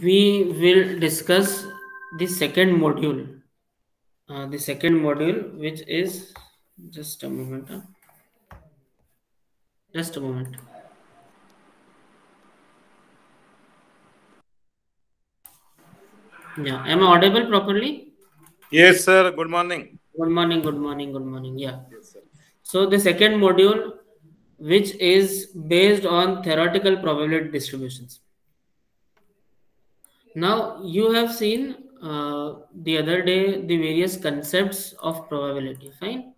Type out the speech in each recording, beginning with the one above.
we will discuss the second module. Uh, the second module, which is just a moment. Huh? Just a moment. Yeah, am I audible properly? Yes, sir. Good morning. Good morning, good morning, good morning. Yeah. Yes, so the second module, which is based on theoretical probability distributions. Now you have seen uh, the other day the various concepts of probability. Fine.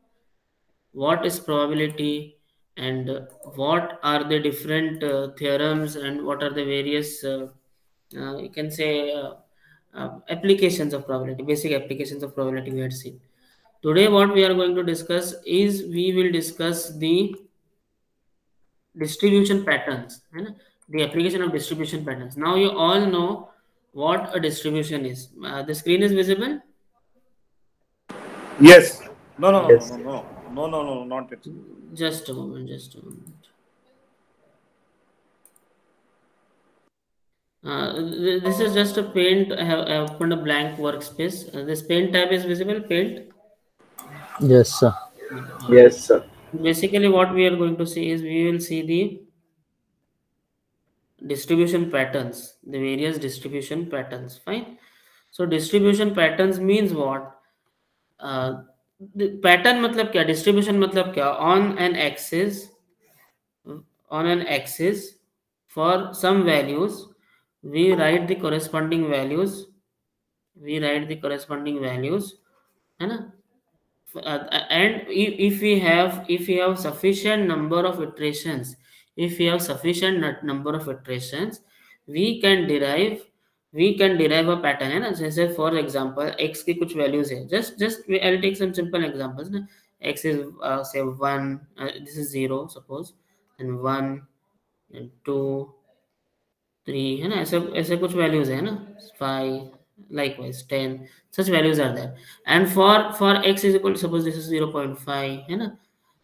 What is probability and what are the different uh, theorems and what are the various uh, uh you can say uh, uh, applications of probability, basic applications of probability we had seen. Today, what we are going to discuss is we will discuss the distribution patterns, and the application of distribution patterns. Now, you all know what a distribution is. Uh, the screen is visible? Yes. No, no, yes. no, no, no, no, no, no, not it. Just a moment, just a moment. Uh, this is just a paint. I have, I have opened a blank workspace. Uh, this paint tab is visible. Paint. Yes, sir. Yes, sir. Basically, what we are going to see is we will see the distribution patterns, the various distribution patterns. Fine. So distribution patterns means what? Uh, the pattern मतलब क्या? Distribution मतलब क्या? On an axis, on an axis for some values, we write the corresponding values. We write the corresponding values, है ना? Uh, and if we have if we have sufficient number of iterations if we have sufficient number of iterations we can derive we can derive a pattern है ना जैसे for example x की कुछ values है just just I'll take some simple examples ना x is uh, say 1 uh, this is 0 suppose and 1 and 2 3 है ना ऐसे ऐसे कुछ values है ना 5 likewise 10 such values are there and for for x is equal to suppose this is 0.5 है ना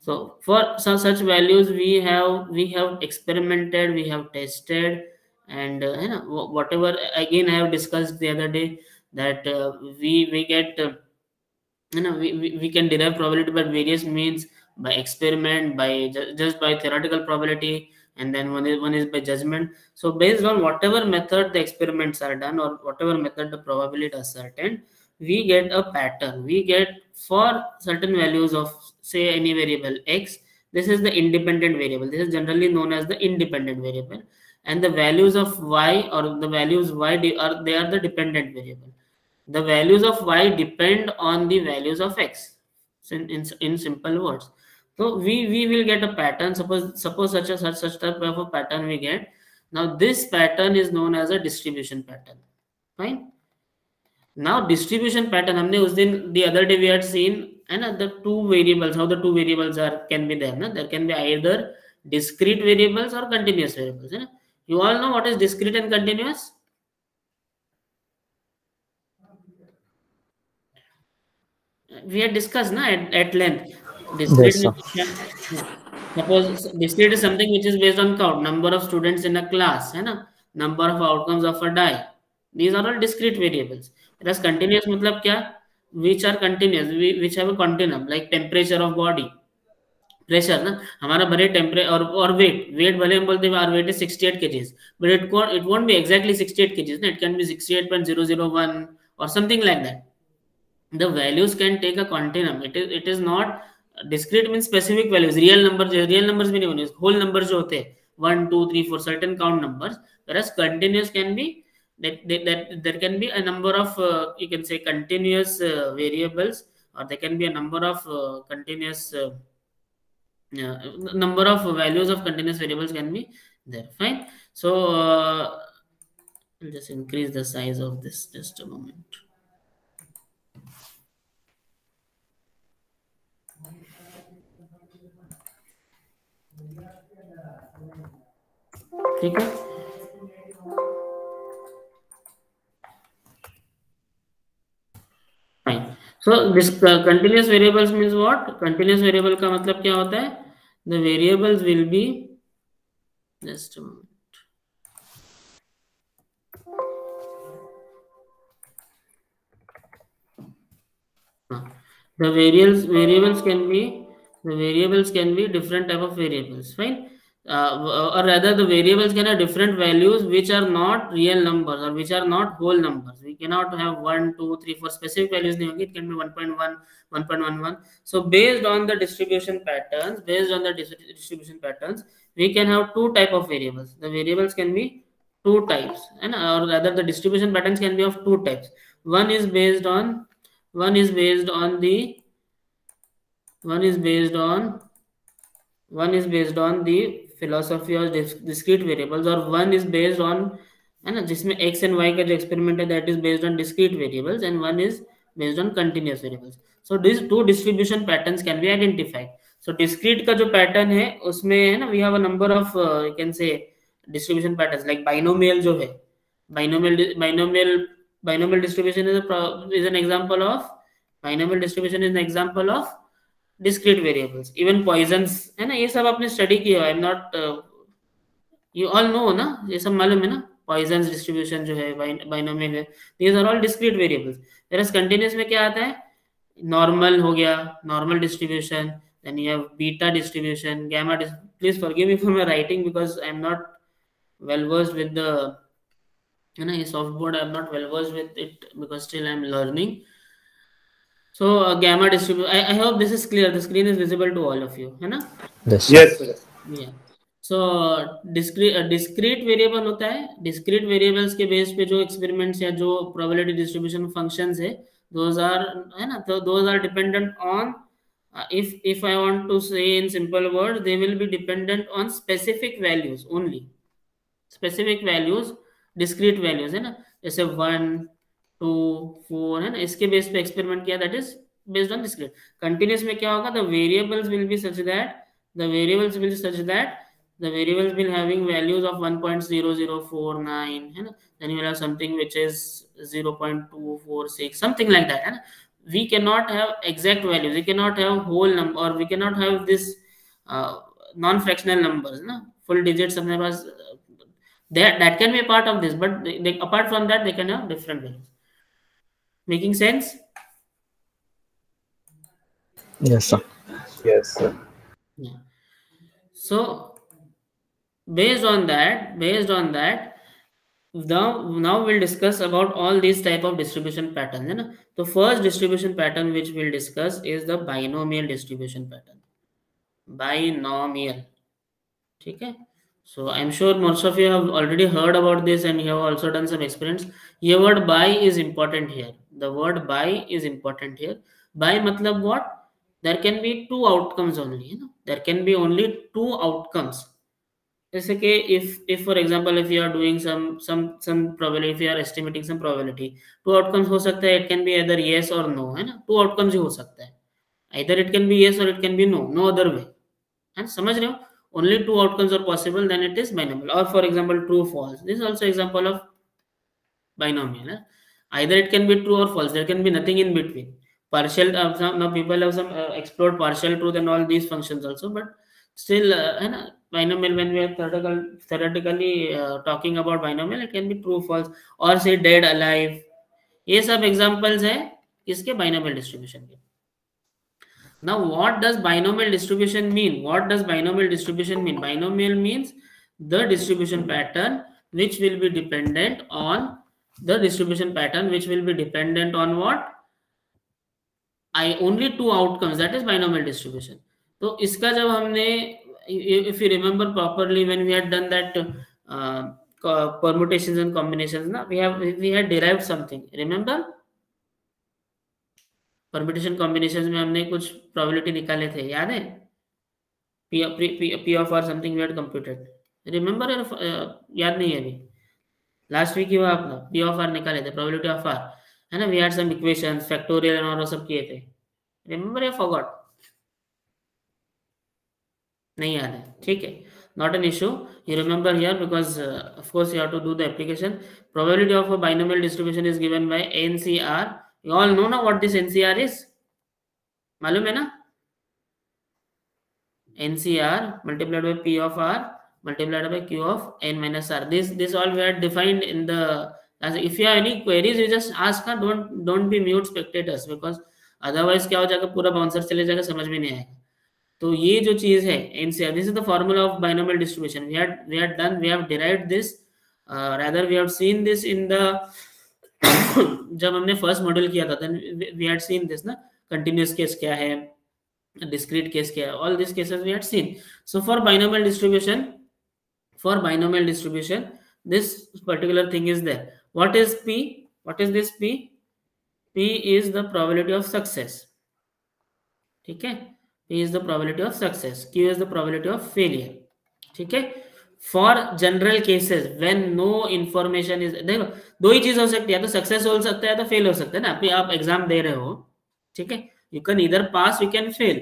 So for some such values we have we have experimented we have tested and uh, you know, whatever again i have discussed the other day that uh, we we get uh, you know we, we, we can derive probability by various means by experiment by ju just by theoretical probability and then one is one is by judgment. So based on whatever method the experiments are done or whatever method the probability is certain we get a pattern. We get for certain values of say any variable x this is the independent variable. This is generally known as the independent variable. And the values of y or the values y are they are the dependent variable. The values of y depend on the values of x in, in, in simple words. So we we will get a pattern. Suppose suppose such a such such type of a pattern we get. Now this pattern is known as a distribution pattern. Fine now distribution pattern हमने उस दिन the other day we had seen and the two variables how the two variables are can be there na? there can be either discrete variables or continuous variables na? you all know what is discrete and continuous we had discussed na at, at length discrete yes, suppose discrete is something which is based on count number of students in a class hai na? number of outcomes of a die these are all discrete variables Whereas continuous मतलब क्या? Are continuous, which have a continuum like temperature of body. Pressure ना? हमारा भले temperature और और weight weight भले हम बोलते हैं our weight is 68 KGs but it it won't be exactly 68 KGs ना? इट कैन बी 68.001 और something like that the values can take a continuum it is it is not discrete mean specific values real number real numbers भी नहीं होने whole number जो होते हैं one two three four certain count whereas continuous can be that, that, that there can be a number of uh, you can say continuous uh, variables or there can be a number of uh, continuous uh, number of values of continuous variables can be there fine so uh, I'll just increase the size of this just a moment ठीक है so this continuous variables means what continuous variable का मतलब क्या होता है the variables will be just the variables variables can be the variables can be different type of variables fine uh, or rather the variables can have different values which are not real numbers or which are not whole numbers. We cannot have 1 2 3 4 specific values it can be 1.1 1.11 so based on the distribution patterns based on the distribution patterns we can have two type of variables. The variables can be two types and or rather the distribution patterns can be of two types. One is based on one is based on the one is based on one is based on the philosophy of discrete variables और one is based on है ना, जिसमें X and Y का जो experiment है that is based on discrete variables and one is based on continuous variables so this two distribution pattern can be identified so discrete का जो pattern है, उसमें, है ना we have a number of you can say distribution pattern like binomial जो है binomial binomial binomial distribution is is an example of binomial distribution is an example of discrete variables even Poisson's है ना, ये सब आपने study किया I am not you all know ना, ये सब मालूम है ना पॉइजन्स डिस्ट्रीब्यूशन जो है बाइनोमियल है these are all discrete variables versus continuous में क्या आता है? नॉर्मल हो गया normal distribution then you have beta distribution gamma please forgive me for my writing because I am not well versed with the, you know softboard, i'm not well versed with it because still i'm learning. So uh, gamma distribution. I, I hope this is clear. The screen is visible to all of you, है ना? Yes. Yes. Yeah. So discrete uh, discrete variable होता है. Discrete variables के base पे जो experiments या जो probability distribution functions है, those are है ना? तो those are dependent on uh, if if I want to say in simple words, they will be dependent on specific values only. Specific values, discrete values है ना? जैसे one to four है ना इसके base पे एक्सपेरिमेंट किया that is based on discrete continuous में क्या होगा the variables will be such that the variables will such that the variables will having values of 1.0049 है ना then you will have something which is 0.246 something like that है ना we cannot have exact values we cannot have whole number or we cannot have this uh, non fractional numbers ना full digits अपने पास be a part of this but they, they, apart from that they can have different values Making sense? Yes, sir. Yes, sir. Yeah. So, based on that, based on that, now now we'll discuss about all these type of distribution patterns. You know? The first distribution pattern which we'll discuss is the binomial distribution pattern. Binomial. Okay. So I'm sure most of you have already heard about this and you have also done some experiments. Your word by is important here. The word by is important here. By matlab what? There can be two outcomes only. You know? There can be only two outcomes. जैसे कि if if for example if you are doing some some some probability if you are estimating some probability two outcomes हो सकता है it can be either yes or no है ना two outcomes ही हो सकता है either it can be yes or it can be no no other way है समझ रहे हो only two outcomes are possible then it is binomial or for example true false this is also example of binomial eh? either it can be true or false there can be nothing in between partial uh, some, now people have some uh, explored partial truth and all these functions also but still uh, binomial when we are theoretical, theoretically uh, talking about binomial it can be true false or say dead alive ये सब examples है किसके binomial distribution के now, what does binomial distribution mean? What does binomial distribution mean? Binomial means the distribution pattern which will be dependent on The distribution pattern which will be dependent on what? I only two outcomes that is binomial distribution. So, इसका जब हमने if you remember properly when we had done that uh, permutations and combinations na, we have we had derived something remember permutation combination में हमने कुछ probability निकाले थे याद है P of R something we had computed remember याद नहीं है अभी लास्ट वीक ही अपना पी ऑफ़ आर निकाले थे प्रोबेबिलिटी ऑफ़ आर है ना we had some equations factorial और सब किए थे रिमेंबर या फॉरगॉट नहीं याद है ठीक है an issue you remember here because uh, of course you have to do the application probability of a binomial distribution is given by ncr You all know now what this NCR is? मालूम है ना NCR multiplied by P of R multiplied by Q of N minus R. This this all we had defined in the as if you have any queries, you just ask her. Don't don't be mute spectators because otherwise क्या हो जाएगा पूरा bouncer चले जाएगा समझ में नहीं आएगा तो ये जो चीज़ है NCR this is the formula of binomial distribution we had we had done we have derived this rather we have seen this in the जब हमने फ़र्स्ट मॉडल किया था then we had seen this ना continuous case क्या है discrete case क्या all these cases we had seen so for binomial distribution for binomial distribution this particular thing is there what is p what is this p p is the probability of success ठीक है p is the probability of success q is the probability of failure ठीक है for general cases when no information is देखो दो ही चीज़ हो सकती है तो सक्सेस हो सकता है तो फेल हो सकता है ना अभी आप एग्ज़ाम दे रहे हो ठीक है you can either pass you can fail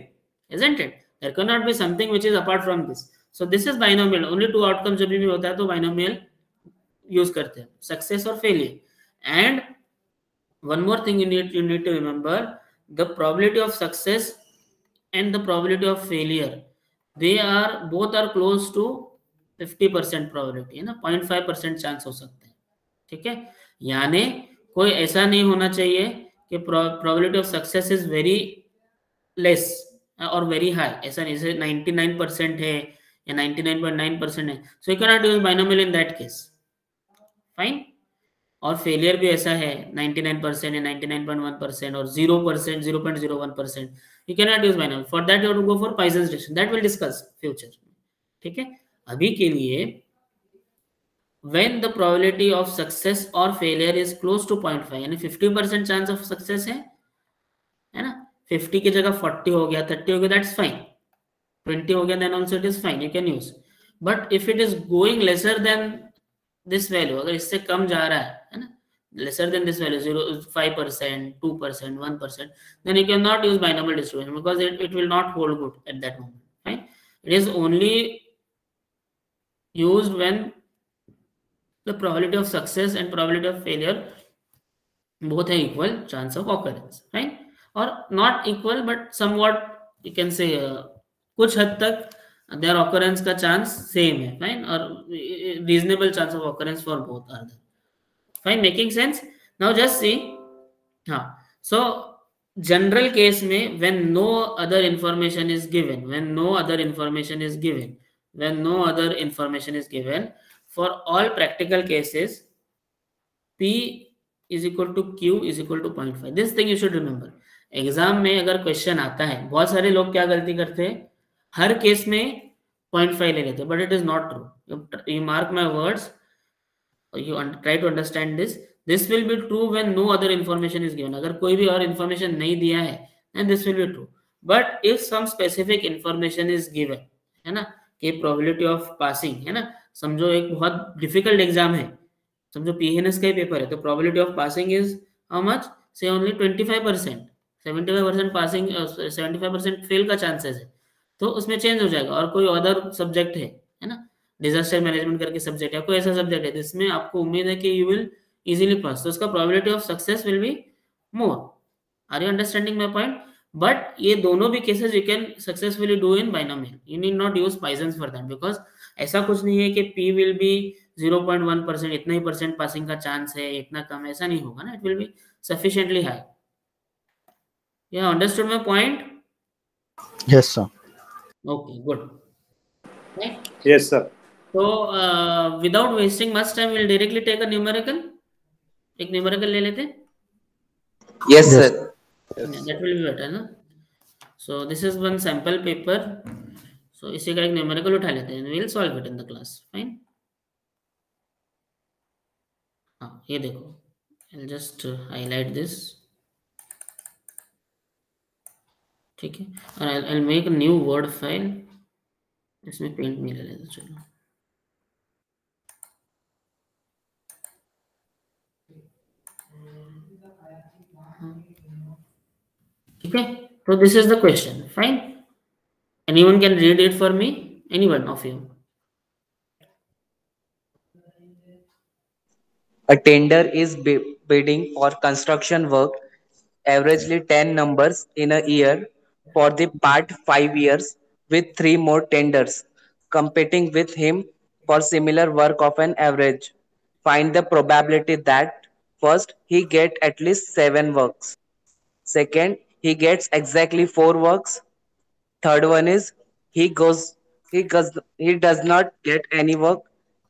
isn't it there cannot be something which is apart from this so this is binomial only two outcome जब भी होता है तो बाइनोमियल यूज़ करते हैं। सक्सेस और failure and one more thing you need you need to remember the probability of success and the probability of failure they are both are close to 50% percent है ना? पॉइंट चांस हो सकते हैं। ठीक है? यानी कोई ऐसा नहीं होना चाहिए कि probability of success is very less और वेरी हाई ऐसा नहीं, जैसे नाइन्टी है या 99.9 परसेंट है। So you cannot use binomial in that case fine और फेलियर भी ऐसा है 99 परसेंट या 99.1 परसेंट और 0 percent 0.01 percent you cannot use binomial for that you go for Poisson's distribution that will discuss future ठीक है? अभी के लिए, when the probability of success or failure is close to 0.5 यानी 50% chance of success है है ना? 50 की जगह 40 हो गया 30 हो गया, that's fine. 20 हो गया then also it is fine you can use but if it is going lesser than this value अगर इससे कम जा रहा है है ना lesser than this value 0 5% 2% 1% then you cannot use binomial distribution because it, it will not hold good at that moment right it is only used when the probability of success and probability of failure both have equal chance of occurrence right or not equal but somewhat you can say uh, कुछ हद तक there occurrence का chance same है fine और reasonable chance of occurrence for both are there fine making sense now just see हाँ so general case में when no other information is given when no other information is given when no other information is given for all practical cases P is equal to Q is equal to point five this thing you should remember exam में अगर question आता है, बहुत सारे लोग क्या गलती करते हैं? हर केस में 0.5 ले लेते but it is not true you mark my words you try to understand this this will be true when no other information is given अगर कोई भी और इंफॉर्मेशन नहीं दिया है then this will be true but if some specific information is given है ना, कि प्रोबेबिलिटी ऑफ़ पासिंग है ना, समझो एक बहुत डिफ़िकल्ट एग्ज़ाम है, समझो पीएनएस का ही पेपर है तो probability of passing is how much से only 25 percent seventy five percent passing seventy five percent fail का चांसेस है. तो उसमें चेंज हो जाएगा और कोई अदर सब्जेक्ट है है ना? डिजास्टर मैनेजमेंट करके सब्जेक्ट है कोई ऐसा सब्जेक्ट है जिसमें आपको उम्मीद है कि यू विल इजीली पास तो उसका probability of success will be more are you understanding my point but ये दोनों भी cases you can successfully do in binomial you need not use Poisson's for that because ऐसा कुछ नहीं है कि पी विल बी 0.1 परसेंट इतना ही परसेंट पासिंग का चांस है इतना कम है ऐसा नहीं होगा ना it will be sufficiently high have understood my point? Yes, sir. Okay good yes sir तो without wasting much time will directly take a numerical एक न्यूमेरिकल ले लेते yes sir that will be better ना so this is one sample paper so इसी का एक numerical उठा लेते हैं. Will solve it in the class fine हाँ ये देखो. आई जस्ट हाईलाइट दिस ठीक है। और I I make new Word file इसमें पेंट मिला ले लेते चलो। ठीक है? तो this is the question fine anyone can read it for me anyone of you a tender is bidding for construction work averagely 10 numbers in a year for the part 5 years, with three more tenders competing with him for similar work of an average. Find the probability that first he get at least 7 works. Second, he gets exactly four works. Third one is he goes he goes he does not get any work.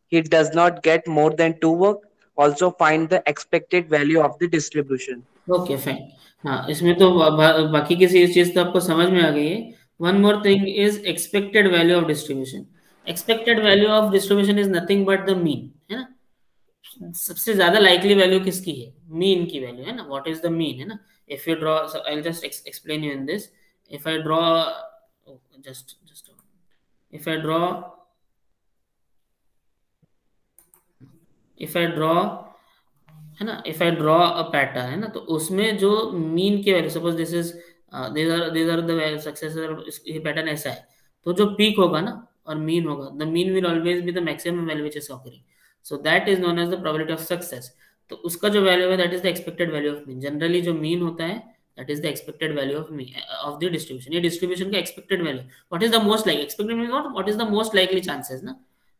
He does not get more than two work. Also find the expected value of the distribution. Okay fine हाँ इसमें तो बा, बाकी किसी चीज़ तो आपको समझ में आ गई है। One more thing is expected value of distribution expected value of distribution is nothing but the mean है ना? सबसे ज़्यादा लाइकली वैल्यू किसकी है? मीन की वैल्यू है ना? व्हाट इज़ द मीन है ना? If you draw I just explain you in this if I draw just just if I draw if I draw है ना? If I draw a pattern है ना? तो उसमें जो मीन की value suppose this is this or this or the ये pattern ऐसा है। तो जो पीक होगा ना, और मीन होगा the mean will always be the maximum value which is occurring so that is known as the probability of success तो उसका जो वैल्यू है that is the expected value of mean generally जो mean होता है that is the expected value of mean of the distribution ये distribution का expected value what is the most like expected mean not what is the most likely chances ना?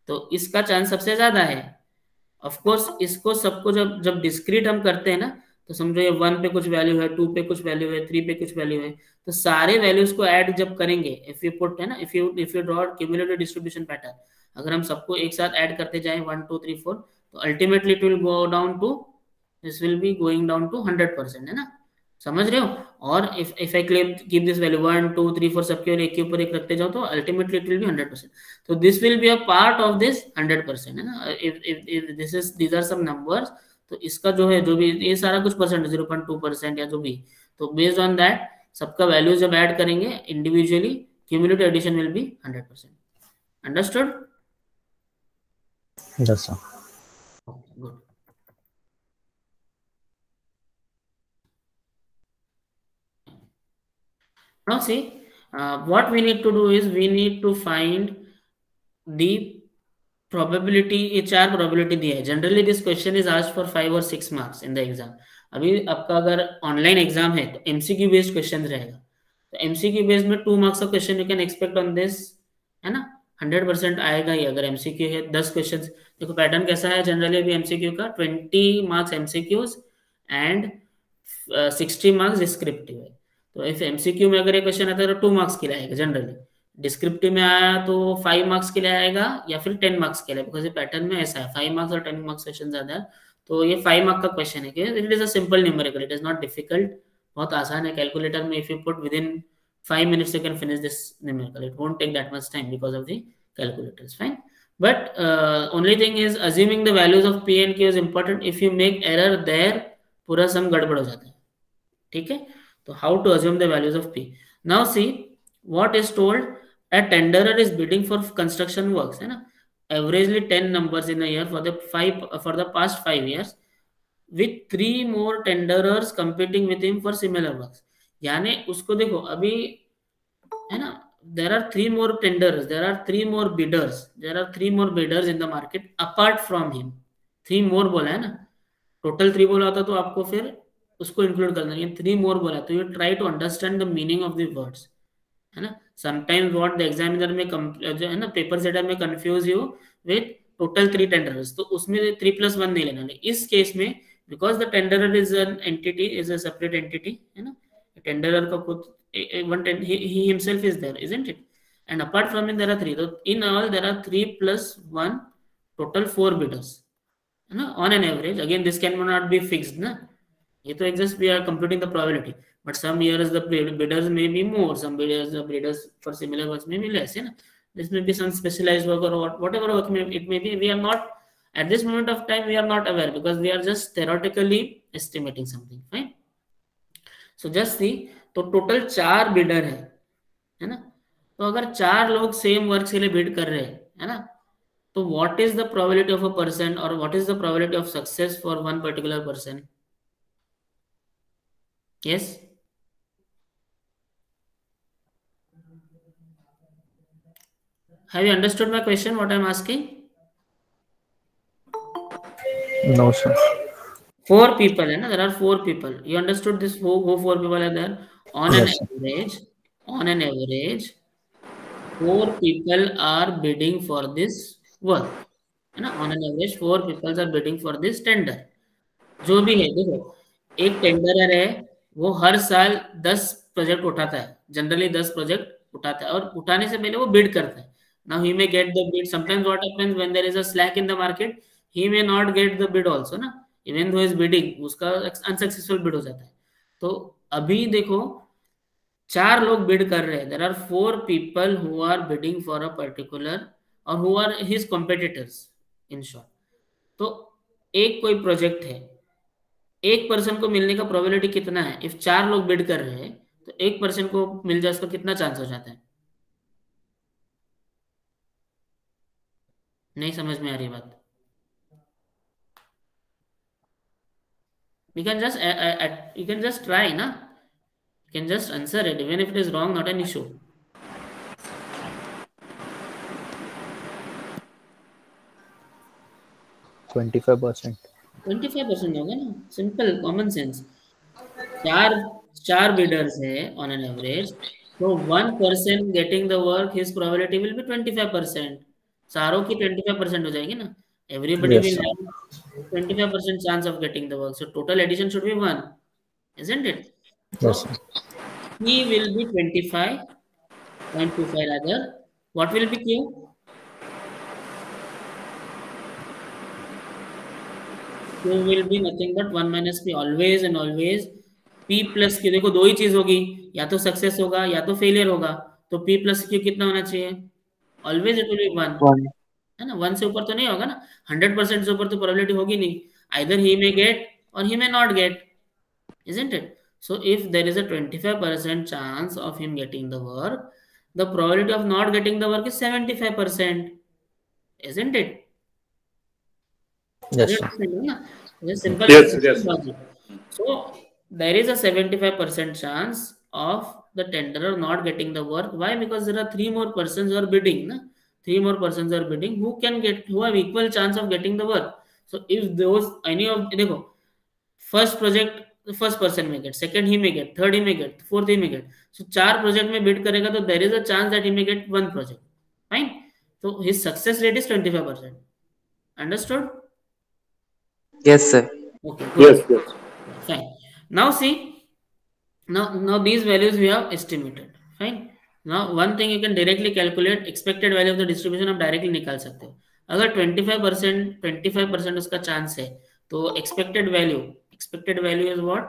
तो इसका chance सबसे ज़्यादा है। ऑफ़ कोर्स इसको सबको जब जब डिस्क्रीट हम करते हैं ना तो समझो ये वन पे कुछ वैल्यू है टू पे कुछ वैल्यू है थ्री पे कुछ वैल्यू है तो सारे वैल्यूज़ को ऐड जब करेंगे इफ़ यू पुट है ना if you if you draw cumulative distribution pattern अगर हम सबको एक साथ ऐड करते जाएँ वन टू थ्री फोर तो ultimately it will go down to this will be going down to hundred percent है ना? समझ रहे हो? और if if I claim keep this value one two three four सबके और एक के ऊपर एक रखते जाओ तो ultimately it will be hundred percent तो this will be a part of this hundred percent है ना? If if this is these are some numbers तो इसका जो है जो भी ये सारा कुछ percent zero point two percent या जो भी। तो बेस्ड ऑन दैट सबका वैल्यू जब ऐड करेंगे individually cumulative addition will be hundred percent understood Yes, sir. Good now see uh, what we need to do is we need to find the probability ये चार probability दिया है। Generally this question is asked for five or six marks in the exam. अभी आपका अगर online exam है तो MCQ based question रहेगा। तो एमसीक्यू बेस्ड में टू मार्क्स का question you can expect on this है ना? हंड्रेड परसेंट आएगा ही अगर एमसीक्यू है दस क्वेश्चन देखो पैटर्न कैसा है जनरली अभी एमसीक्यू का twenty marks MCQs and sixty marks descriptive है। तो इफ़ एमसीक्यू में अगर ये क्वेश्चन आता है तो टू मार्क्स के लिए आएगा जनरली डिस्क्रिप्टिव में आया तो फाइव मार्क्स के लिए आएगा या फिर टेन मार्क्स के लिए बिकॉज़ ये पैटर्न में ऐसा है. फाइव मार्क्स और टेन मार्क्स क्वेश्चन ज़्यादा है. तो ये फाइव मार्क का क्वेश्चन है कि it is a simple numerical it is not difficult बहुत आसान है कैलकुलेटर में if you put within five minutes you can finish this numerical it won't take that much time because of the calculators but uh, only thing is assuming the values of p and q is important. If you make error there पूरा सम गड़बड़ हो जाता है. ठीक है? तो how to assume the values of p now see what is told a tenderer is bidding for construction works है ना averagely 10 numbers in a year for the five for the past 5 years with three more tenderers competing with him for similar works यानी उसको देखो अभी है ना there are three more tenders there are three more bidders there are three more bidders in the market apart from him three more बोला है ना total three बोला होता तो आपको फिर उसको इंक्लूड करना है। थ्री मोर बोला तो you try to understand the meaning of the words है ना? समटाइम्स व्हाट द एग्जामिनर में जो है ना पेपर सेटर में confuse you with total three tenderers तो उसमें थ्री प्लस वन नहीं लेना इस केस में because the tenderer is an entity is a separate entity है ना? टेंडरर का खुद one ten, he, he himself is there isn't it? And apart from it there are three so in all there are three plus one total four bidders no? on an average again this cannot be fixed na? It just we are computing the probability but some years the bidders may be more some bidders the bidders for similar works may be less you know? this may be some specialized work or whatever work may, it may be we are not at this moment of time we are not aware because we are just theoretically estimating something fine so just see तो total चार bidder है है ना तो अगर चार लोग same work के लिए बिड कर रहे हैं है ना तो what is the probability of a person और what is the probability of success for one particular person yes Have you understood my question? What I'm asking? No, sir. Four people, है ना? There are four people. You understood this? Who, who four people are there? on Yes, an average on an average four people are bidding for this work है ना on an average four people are bidding for this tender जो भी है देखो एक tenderer है वो हर साल दस प्रोजेक्ट उठाता है। जनरली दस प्रोजेक्ट उठाता है और उठाने से पहले वो बिड करता है। He may get the bid. Sometimes what happens when there is a slack in the market, he may not get the bid also na even though he is bidding, उसका unsuccessful bid हो जाता है। तो अभी देखो, चार लोग bid कर रहे हैं। There are four people who are bidding for a particular और who are his competitors in short तो एक कोई प्रोजेक्ट है एक पर्सन को मिलने का प्रोबेबिलिटी कितना है? इफ़ चार लोग बिड कर रहे हैं तो एक पर्सन को मिल जाए उसका कितना चांस हो जाता है? नहीं समझ में आ रही बात। Uh, uh, you can just try na you can just answer it even if it is wrong not an issue. Twenty five percent twenty five percent होगा ना सिंपल कॉमन सेंस चार चार बिडर्स है ऑन एन एवरेज तो one person getting the work his probability will be twenty five percent चारों की twenty five percent हो जाएगी ना everybody Yes, will sir. have 25% chance of getting the work so total addition should be 1 isn't it yes sir P will be 25.25 rather. What will be Q? Q will be nothing but 1 minus P always and always. P plus Q देखो दो ही चीज़ होगी या तो success होगा या तो failure होगा तो P plus Q कितना होना चाहिए always it will be one है ना वन से ऊपर तो नहीं होगा ना हंड्रेड परसेंट से ऊपर तो प्रोबेबिलिटी होगी नहीं आइदर ही मे गेट और he may not get isn't it so if there is a 25% chance of him getting the work the probability of not getting the work is 75% isn't it it's simple Yes, yes. so there is a 75% chance of the tenderer not getting the work why because there are three more persons who are bidding na? three more persons are bidding who can get who have equal chance of getting the work so if those any of देखो first project the first person may get second he may get third he may get fourth he may get so चार project में bid करेगा तो there is a chance that he may get one project fine so his success rate is 25% understood Yes, sir. okay good. Yes, yes. fine now see now now these values we have estimated fine now one thing you can directly calculate expected value of the distribution आप directly निकाल सकते हो अगर 25 percent 25 percent उसका chance है तो expected value expected value is what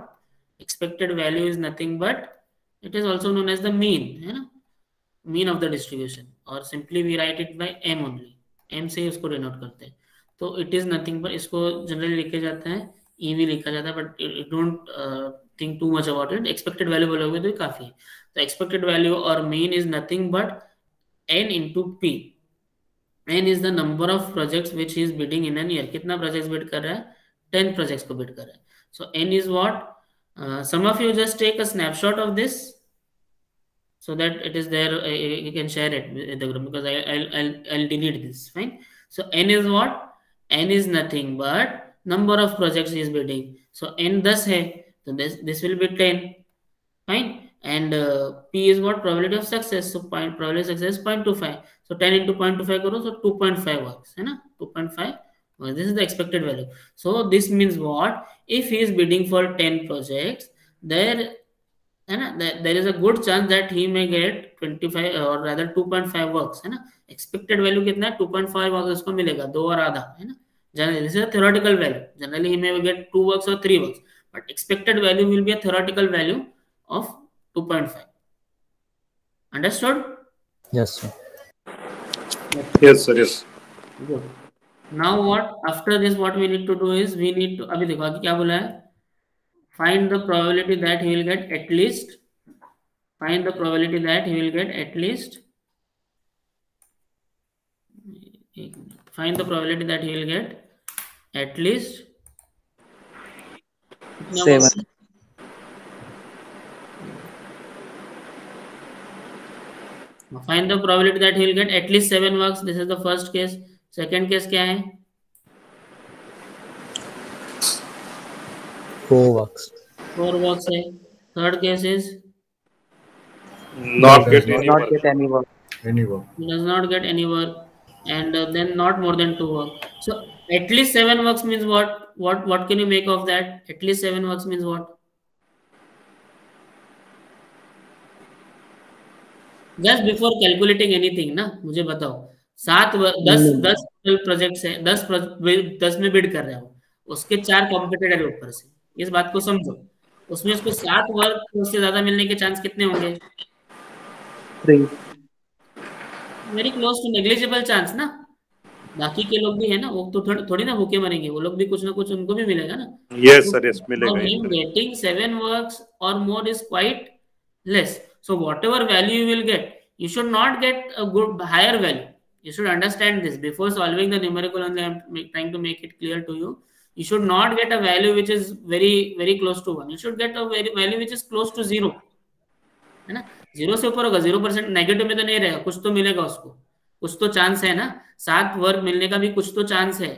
expected value is nothing but it is also known as the mean है ना mean of the distribution or simply we write it by m only m से ही उसको denote करते हैं तो it is nothing पर इसको generally लिखे जाता है ईवी लिखा जाता है but don't think too much about it expected value बोलोगे तो काफ़ी है। तो एक्सपेक्टेड वैल्यू और mean is nothing but n into p n is the number of projects which is bidding in an year कितना प्रोजेक्ट्स बिड कर रहा है? टेन प्रोजेक्ट्स को बिड कर रहा है। So n is what some of you just take a snapshot of this so that it is there uh, you can share it with the group because I, I'll, I'll I'll delete this. Fine? So n is what? N is nothing but number of projects he is bidding so n 10 hai so this this will be 10 fine? And uh, p is what? Probability of success. So point probability of success is 0.25 so 10 into 0.25 karo so 2.5 works hai na 2.5 well, this is the expected value. So this means what? If he is bidding for 10 projects there है ना? There is a good chance that he may get 25 और rather 2.5 works है ना? Expected value कितना है? 2.5 works उसको मिलेगा दो और आधा है ना? Generally this is a theoretical value generally he may get two works और three works but expected value will be a theoretical value of 2.5 understood yes sir Yes, sir. Yes. good. Now what after this what we need to do is we need to अभी देखो आगे क्या बोला है? find the probability that he will get at least find the probability that he will get at least find the probability that he will get at least कितना Seven. works? Now find the probability that he will get at least seven works this is the first case second case क्या है Four works. Four works. Hai. Third case is not, get, any not work. get any work. Any work. Does not get any work, and uh, then not more than two work. So at least seven works means what? What what can you make of that? At least seven works means what? Just before calculating anything ना मुझे बताओ सात दस दस project है दस दस में बिड कर रहा हूँ उसके चार कॉम्पिटेटर ऊपर से इस बात को समझो। उसमें उसको सात वर्ग उससे ज़्यादा मिलने के चांस कितने होंगे? Very close to negligible chance ना? बाकी के लोग भी है ना वो तो थोड़, थोड़ी ना भूखे मरेंगे वो लोग भी कुछ ना कुछ उनको भी मिलेगा ना। यस सर यस मिलेगा गेटिंग सेवन वर्क्स और more is quite less so whatever value you will get you should not get a good higher value you should understand this before solving the numerical trying to make it clear to you you should not get a value which is very very close to one. You should get a very value which is close to zero. है ना? Zero से ऊपर होगा zero percent negative में तो नहीं रहेगा, कुछ तो मिलेगा उसको। कुछ तो चांस है ना? सात वर्क मिलने का भी कुछ तो चांस है।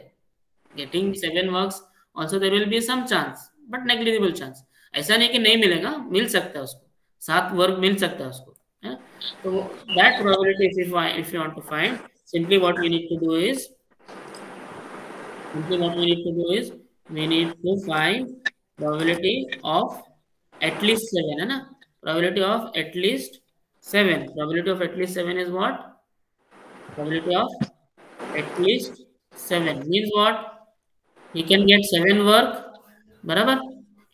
Getting seven works also there will be some chance but negligible chance ऐसा नहीं कि नहीं मिलेगा, मिल सकता है उसको। सात वर्ग मिल सकता है उसको, है तो that probability if you want to find simply what we need to do is simply what we need to do is we need to find probability of at least seven है ना probability of at least seven probability of at least seven is what probability of at least 7 means what he can get 7 work बराबर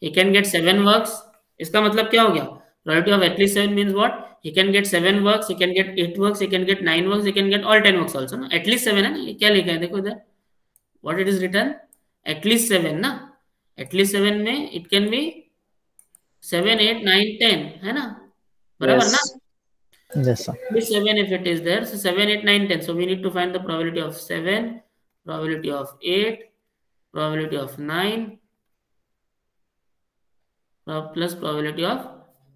he can get 7 works इसका मतलब क्या हो गया probability of at least 7 means what he can get 7 works he can get 8 works he can get 9 works he can get all 10 works also ना at least 7 है ना क्या लिखा है देखो इधर what it is written at least 7 ना at least 7 में it can be 7 8 9 10 है ना बराबर yes. ना Yes, sir. 7 if it is there. So 7, 8, 9, 10. So we need to find the probability of 7, probability of 8, probability of 9, plus probability of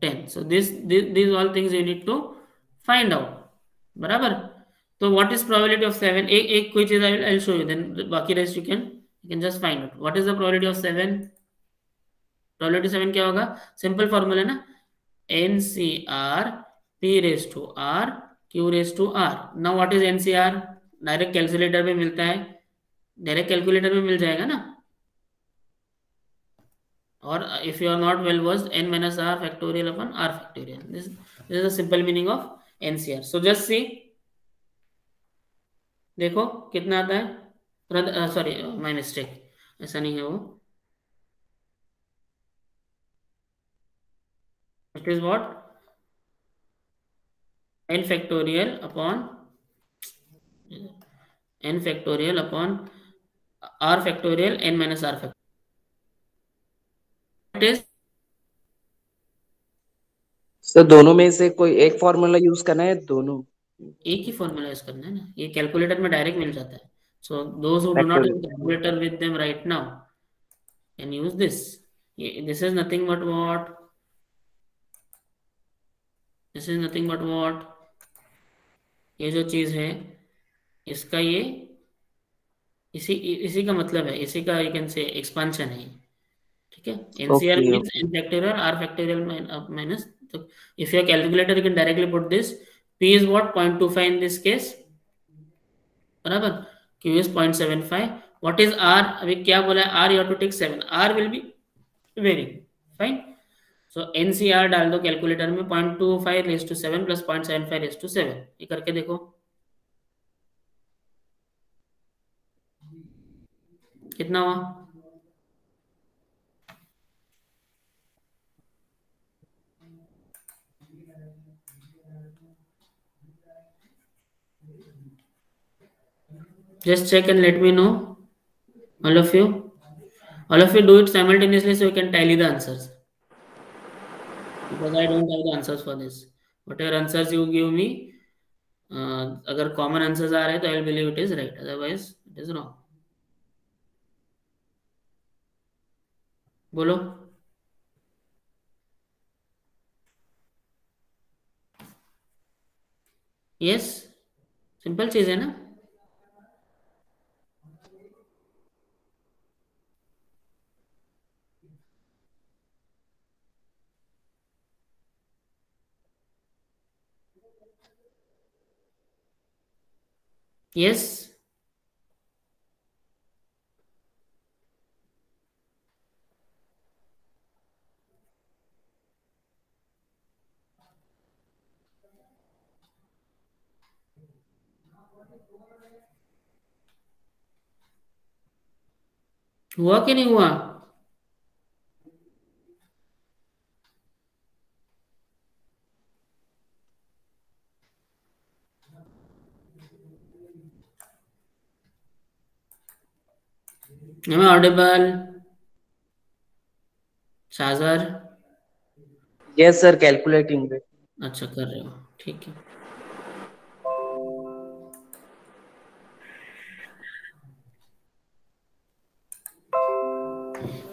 10. So this, this these all things you need to find out. Barabar? तो what is probability of seven एक एक कोई चीज़ I will show you then बाकी rest you can you can just find out what is the probability of seven probability seven क्या होगा? Simple formula ना? N C r p raise to r q raise to r ना what is n C r direct calculator में मिलता है. Direct calculator में मिल जाएगा ना? और if you are not well versed n minus r factorial upon r factorial this is the simple meaning of nCr so just see देखो, कितना आता है? सॉरी माय मिस्टेक ऐसा नहीं है वो। It is what n factorial upon n factorial upon r factorial n minus r factorial दोनों में से कोई एक फॉर्मूला यूज़ करना है, दोनों। एक ही फॉर्मूला यूज़ करना है ना? ये कैलकुलेटर में डायरेक्ट मिल जाता है। So those who do not use calculator with them right now can use this this is nothing but what this is nothing but what ये जो चीज़ है इसका ये इसी इसी का मतलब है इसी का यू कैन से एक्सपांशन है ठीक है? NCr means n factorial r factorial minus तो if your calculator you can directly put this p is what? 0.25 in this case. बराबर? Q is 0.75 what is r? अभी क्या बोला है? R, you have to take 7 r will be varying fine? So nCr डाल दो calculator में. Point two five raise to seven plus point seven five raise to seven ये करके देखो। कितना हुआ? Just check and let me know all of you all of you do it simultaneously so you can tally the answers because I don't have the answers for this. Whatever answers you give me, uh, अगर common answers आ रहे तो I will believe it is right. Otherwise, it is wrong. बोलो yes simple चीज़ है ना Yes. Working in one. Am I audible? साजर yes sir calculating. it अच्छा कर रहे हो। ठीक है।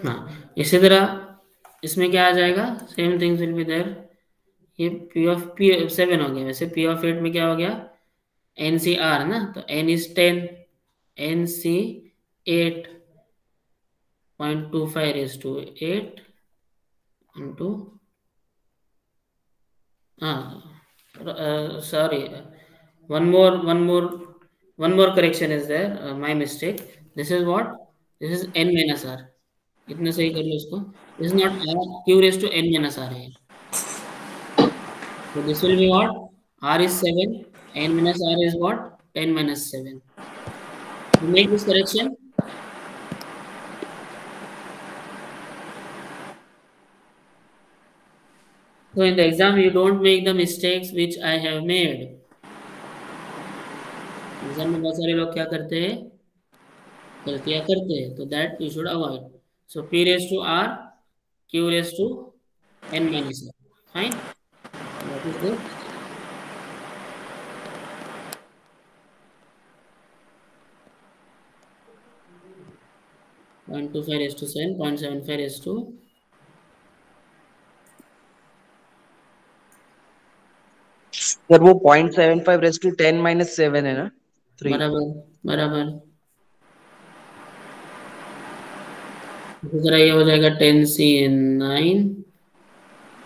हाँ इसी तरह इसमें क्या आ जाएगा? Same things will be there ये पी ऑफ़ पी सेवन हो गया। वैसे पी ऑफ़ एट में क्या हो गया? एन सी आर ना? तो n is ten n C eight point two five is to eight into हाँ sorry one more one more one more correction is there uh, my mistake this is what this is n minus r इतना सही कर लो इसको this is not r q raised to n minus r है so this will be what r is 7 n minus r is what 10 minus 7 you make this correction So in the exam, you don't make the mistakes which I have made. Exam में बहुत सारे लोग क्या करते हैं? गलतियाँ करते हैं तो that you should avoid so p raise to r q raise to n minus r fine that is good point two five raise to seven point seven five raise to sir वो point seven five raise to ten minus seven है ना? बराबर बराबर। इसी तरह ये हो जाएगा ten C nine,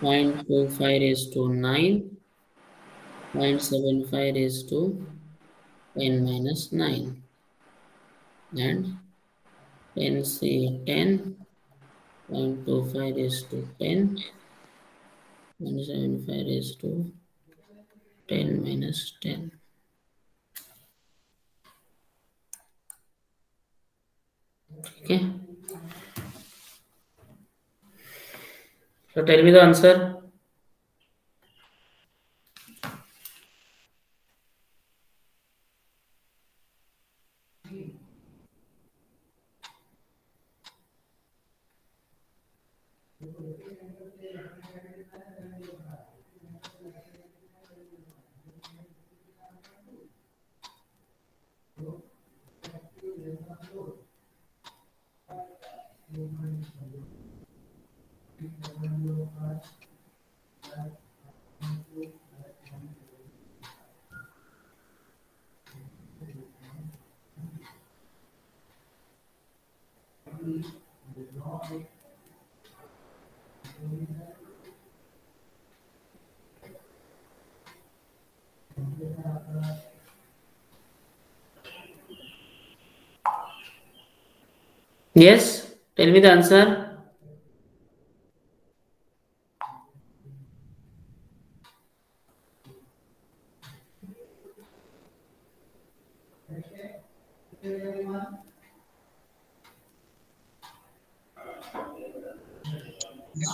point two five raise to nine, point seven five raise to ten minus nine. And ten C ten, point two five raise to ten, point seven five raise to ten minus ten ठीक है तो tell me the answer Yes, tell me the answer.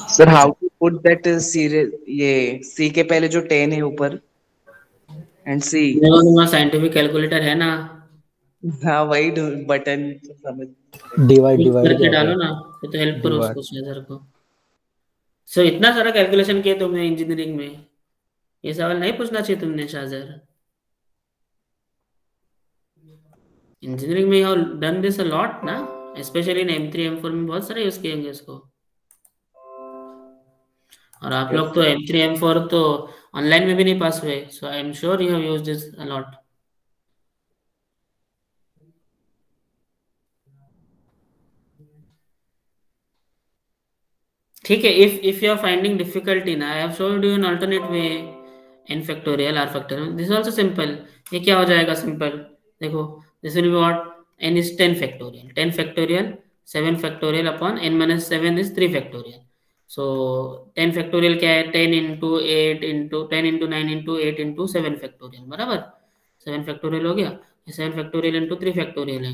Sir how to put that ये C के पहले जो ten है ऊपर and C scientific calculator है ना हाँ वही बटन समझ डिवाइड Click करके डालो ना तो, तो हेल्प करो उसको शेजर को। सो इतना सारा कैलकुलेशन किया तुमने इंजीनियरिंग में? ये सवाल नहीं पूछना चाहिए तुमने शाजर इंजीनियरिंग में you done this a lot ना specially in M three M four में बहुत सारे यूज़ किए होंगे इसको। और आप लोग तो एम थ्री एम फोर तो ऑनलाइन में भी नहीं पास हुए so I am sure you have used this a lot ठीक है if if you are finding difficulty ना I have showed you an alternate way n factorial r factorial this also simple ये क्या हो जाएगा simple देखो this will be what n is 10 factorial 10 factorial 7 factorial upon n minus 7 is 3 factorial so 10 factorial क्या है? 10 into eight into ten into nine into eight into seven factorial बराबर? Seven factorial हो गया। Seven factorial into three factorial है।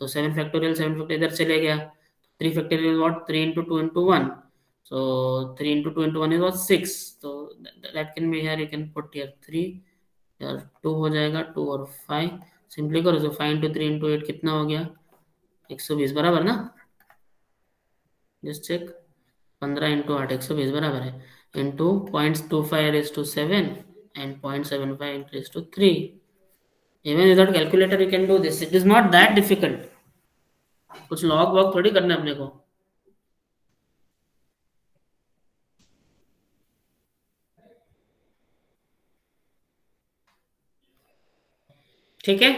तो seven factorial seven factorial इधर चले गया। Three factorial what three into two into one so 3 into 2 into 1 is what 6 so that, that can be here you can put here 3 यार 2 हो जाएगा 2 और 5 simply करो तो 5 into 3 into 8 कितना हो गया 120 बराबर ना जस्ट चेक 15 into 8 120 बराबर है into 0.25 raised to 7 and 0.75 raised to 3 even without calculator you can do this it is not that difficult कुछ लॉग वॉग थोड़ी करना है अपने को ठीक है?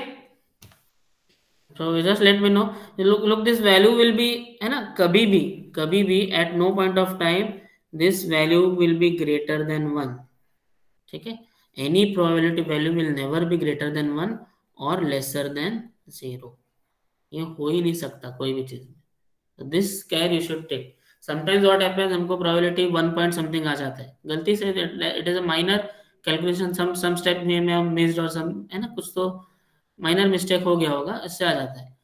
So just let me know look look this value will be है ना? कभी भी कभी भी at no point of time this value will be greater than one ठीक है? Any probability value will never be greater than one और lesser than zero ये हो ही नहीं सकता कोई भी चीज़। में this care you should take sometimes what happens हमको प्रोबेबिलिटी 1. पॉइंट समथिंग आ जाता है। गलती से it is a minor calculation some some step में मिस्ड और सम है ना? कुछ तो माइनर मिस्टेक हो गया होगा, इससे आ जाता है।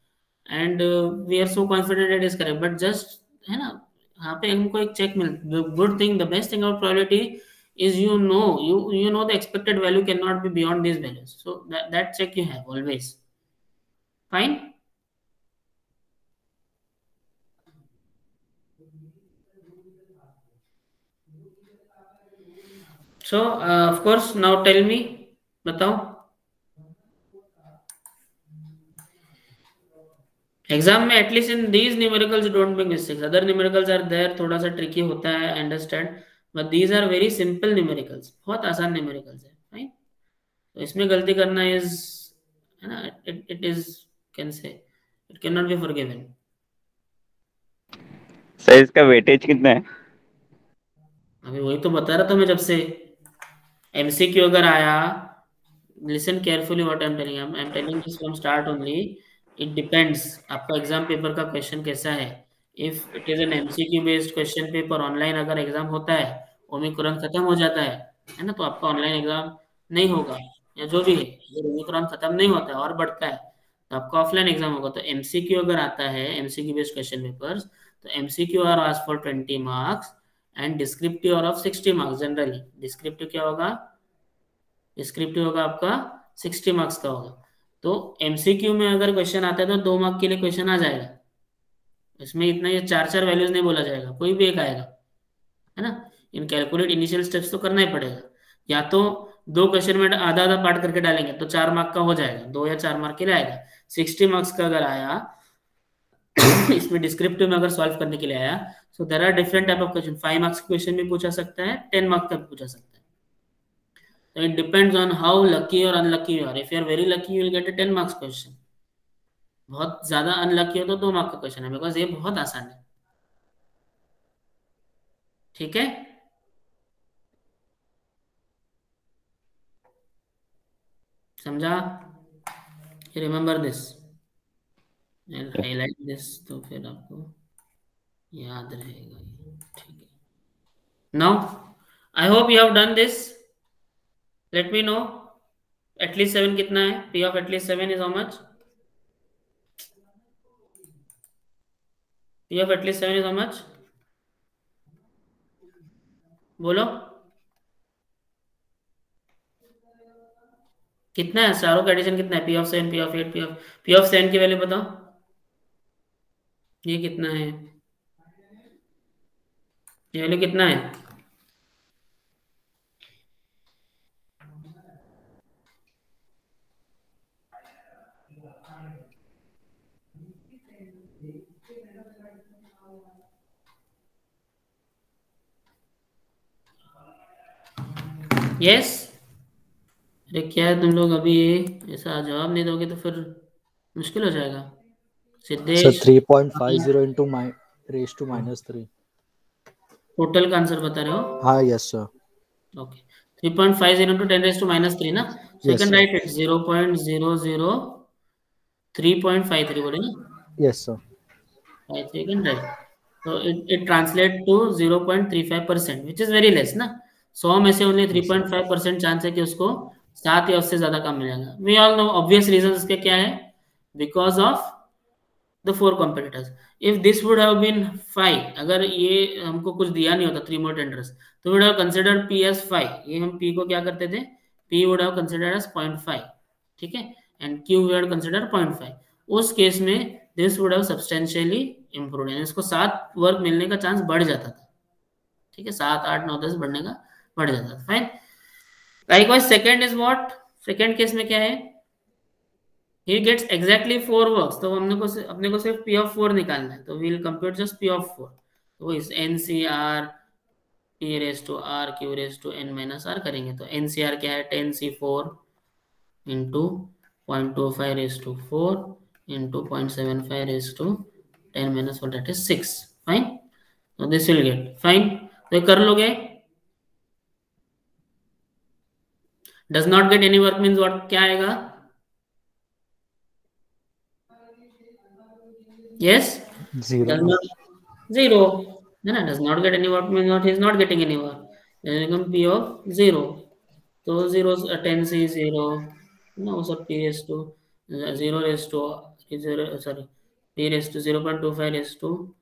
And we are so confident it is correct but just है ना, यहाँ पे हमको एक check mill good thing the best thing about priority is you know you you know the expected value can not be beyond this values so that check you have always fine so of course now tell me बताओ। Exam में at least in these numericals don't make mistakes other numericals are there थोड़ा सा tricky होता है understand but these are very simple numericals बहुत आसान numericals है right तो इसमें गलती करना इज़ है ना it it is can say it can not be forgiven sir इसका वेटेज कितना है? अभी वही तो बता रहा था मैं जब से। एमसीक्यू अगर आया listen carefully what I am telling I am telling this from start only it depends आपका एग्ज़ाम पेपर का क्वेश्चन कैसा है? If it is an MCQ based question paper online अगर एग्ज़ाम होता है ओमिक्रॉन खत्म हो जाता है है ना? तो आपका ऑनलाइन एग्ज़ाम नहीं होगा, या जो भी है ओमिक्रॉन खत्म नहीं होता है और बढ़ता है तो आपका ऑफलाइन एग्ज़ाम होगा। तो एमसीक्यू अगर आता है एमसीक्यू बेस्ड क्वेश्चन पेपर्स तो एमसीक्यू आर आज for twenty marks and descriptive are of sixty marks generally descriptive क्या होगा? डिस्क्रिप्टिव होगा आपका सिक्सटी मार्क्स का होगा। तो एमसीक्यू में अगर क्वेश्चन आता है तो दो मार्क के लिए क्वेश्चन आ जाएगा। इसमें इतना ये चार चार वैल्यूज़ नहीं बोला जाएगा, कोई भी एक आएगा, है ना? इन कैलकुलेट इनिशियल स्टेप्स तो करना ही पड़ेगा। या तो दो क्वेश्चन में आधा आधा पार्ट करके डालेंगे तो चार मार्क का हो जाएगा, दो या चार मार्क के लिए आएगा। सिक्सटी मार्क्स का अगर आया, इसमें डिस्क्रिप्टिव में अगर सॉल्व करने के लिए आया so there are different type of question five marks question भी पूछा सकता है टेन मार्क्स का भी पूछा सकता है। So it depends on how lucky or unlucky you are. If you are very lucky, you will get a 10 marks question. बहुत ज़्यादा अनलकी हो तो दो मार्क का क्वेश्चन है बिकॉज़ ये बहुत आसान है। ठीक है? समझा? रिमेंबर दिस हाईलाइट दिस तो फिर आपको याद रहेगा ठीक है। Now I hope you have done this let me know at least seven कितना है? P of at least seven is how much P of at least seven is how much बोलो। कितना है? चारों का एडिशन कितना है? P of seven P of eight P of P of seven की वैल्यू बताओ। ये कितना है? ये वैल्यू कितना है? यस अरे क्या है तुम लोग अभी? ऐसा जवाब नहीं दोगे तो फिर मुश्किल हो जाएगा। सिद्धेश? 3.50 3 टोटल का आंसर बता रहे हो? हाँ yes sir okay 3.50 into 10 raise to minus 3 ना? सेकंड राइट इट 0.00 3.53 बोले yes sir right second right तो it it translate to 0.35 percent which is very less ना? 100 में से only 3.5 परसेंट चांस है कि उसको सात या उससे ज़्यादा कम मिलेगा। We all know obvious reason इसके क्या है? Because of the four competitors if this would have been five अगर ये हमको कुछ दिया नहीं होता थ्री मोर टेंडर्स तो would have considered P as five ये हम पी को क्या करते थे? P would have considered as point five ठीक है? And Q would consider point five उस केस में this would have substantially improve इसको सात वर्क मिलने का चांस बढ़ जाता था ठीक है? सात आठ नौ दस बढ़ने का बढ़ जाता था fine likewise second is what second case में क्या है he gets exactly four works तो हमने को अपने को सिर्फ़ p of 4 निकालना है तो we'll compute just p of 4 तो इस ncr p raised to r q raised to n minus r करेंगे तो ncr क्या है 10c4 into 0.25 raised to 4 into 0.75 raised to 10 minus 4 that is 6 fine so this will get fine तो कर लोगे does not get any work means what क्या आएगा yes zero does not zero no, no does not get any work means not he is not getting any work then it become p of zero so zero ten c zero no so p raised to zero raised to zero sorry p raised to 0.25 raised to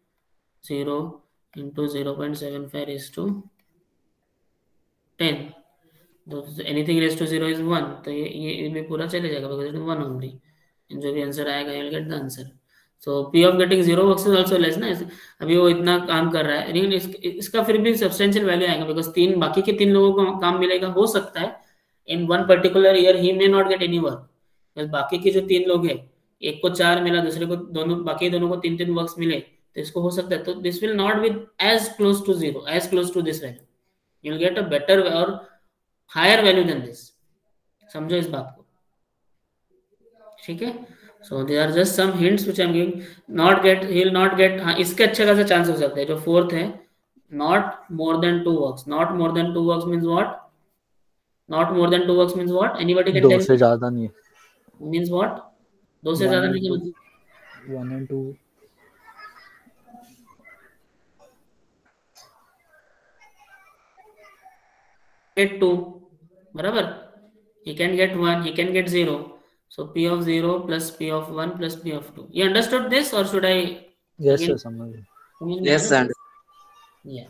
0 into 0.75 raised to 10 anything raised to zero is one तो ये ये में पूरा चले जाएगा because it one only जो भी answer आएगा you will get the answer so P of getting zero works is also less ना अभी वो इतना काम कर रहा है। लेकिन इस, इसका फिर भी सब्सटेंशियल वैल्यू आएगा बिकॉज़ तीन बाकी के तीन लोगों को काम मिलेगा। हो सकता है in one particular year he may not get any work बाकी के जो तीन लोग हैं एक को चार मिला दूसरे को दोनों बाकी दोनों को तीन तीन वर्क्स मिले तो इसको हो सकता है। तो this will not be as close to zero as close to this value you will get a better or higher value than this समझो इस बात को। ठीक है? So they are just some hints which I am giving not get he will not get हाँ इसके अच्छे खासा चांस हो सकता है। जो फोर्थ है not more than two works not more than two works means what not more than two works means what anybody can tell दो से ज़्यादा नहीं मींस व्हाट दो से ज़्यादा नहीं मतलब वन एंड टू get 2 बराबर? He can get 1 he can get 0 so p of 0 plus p of 1 plus p of 2 you understood this or should i yes sir समझ गए yes sir. Yeah.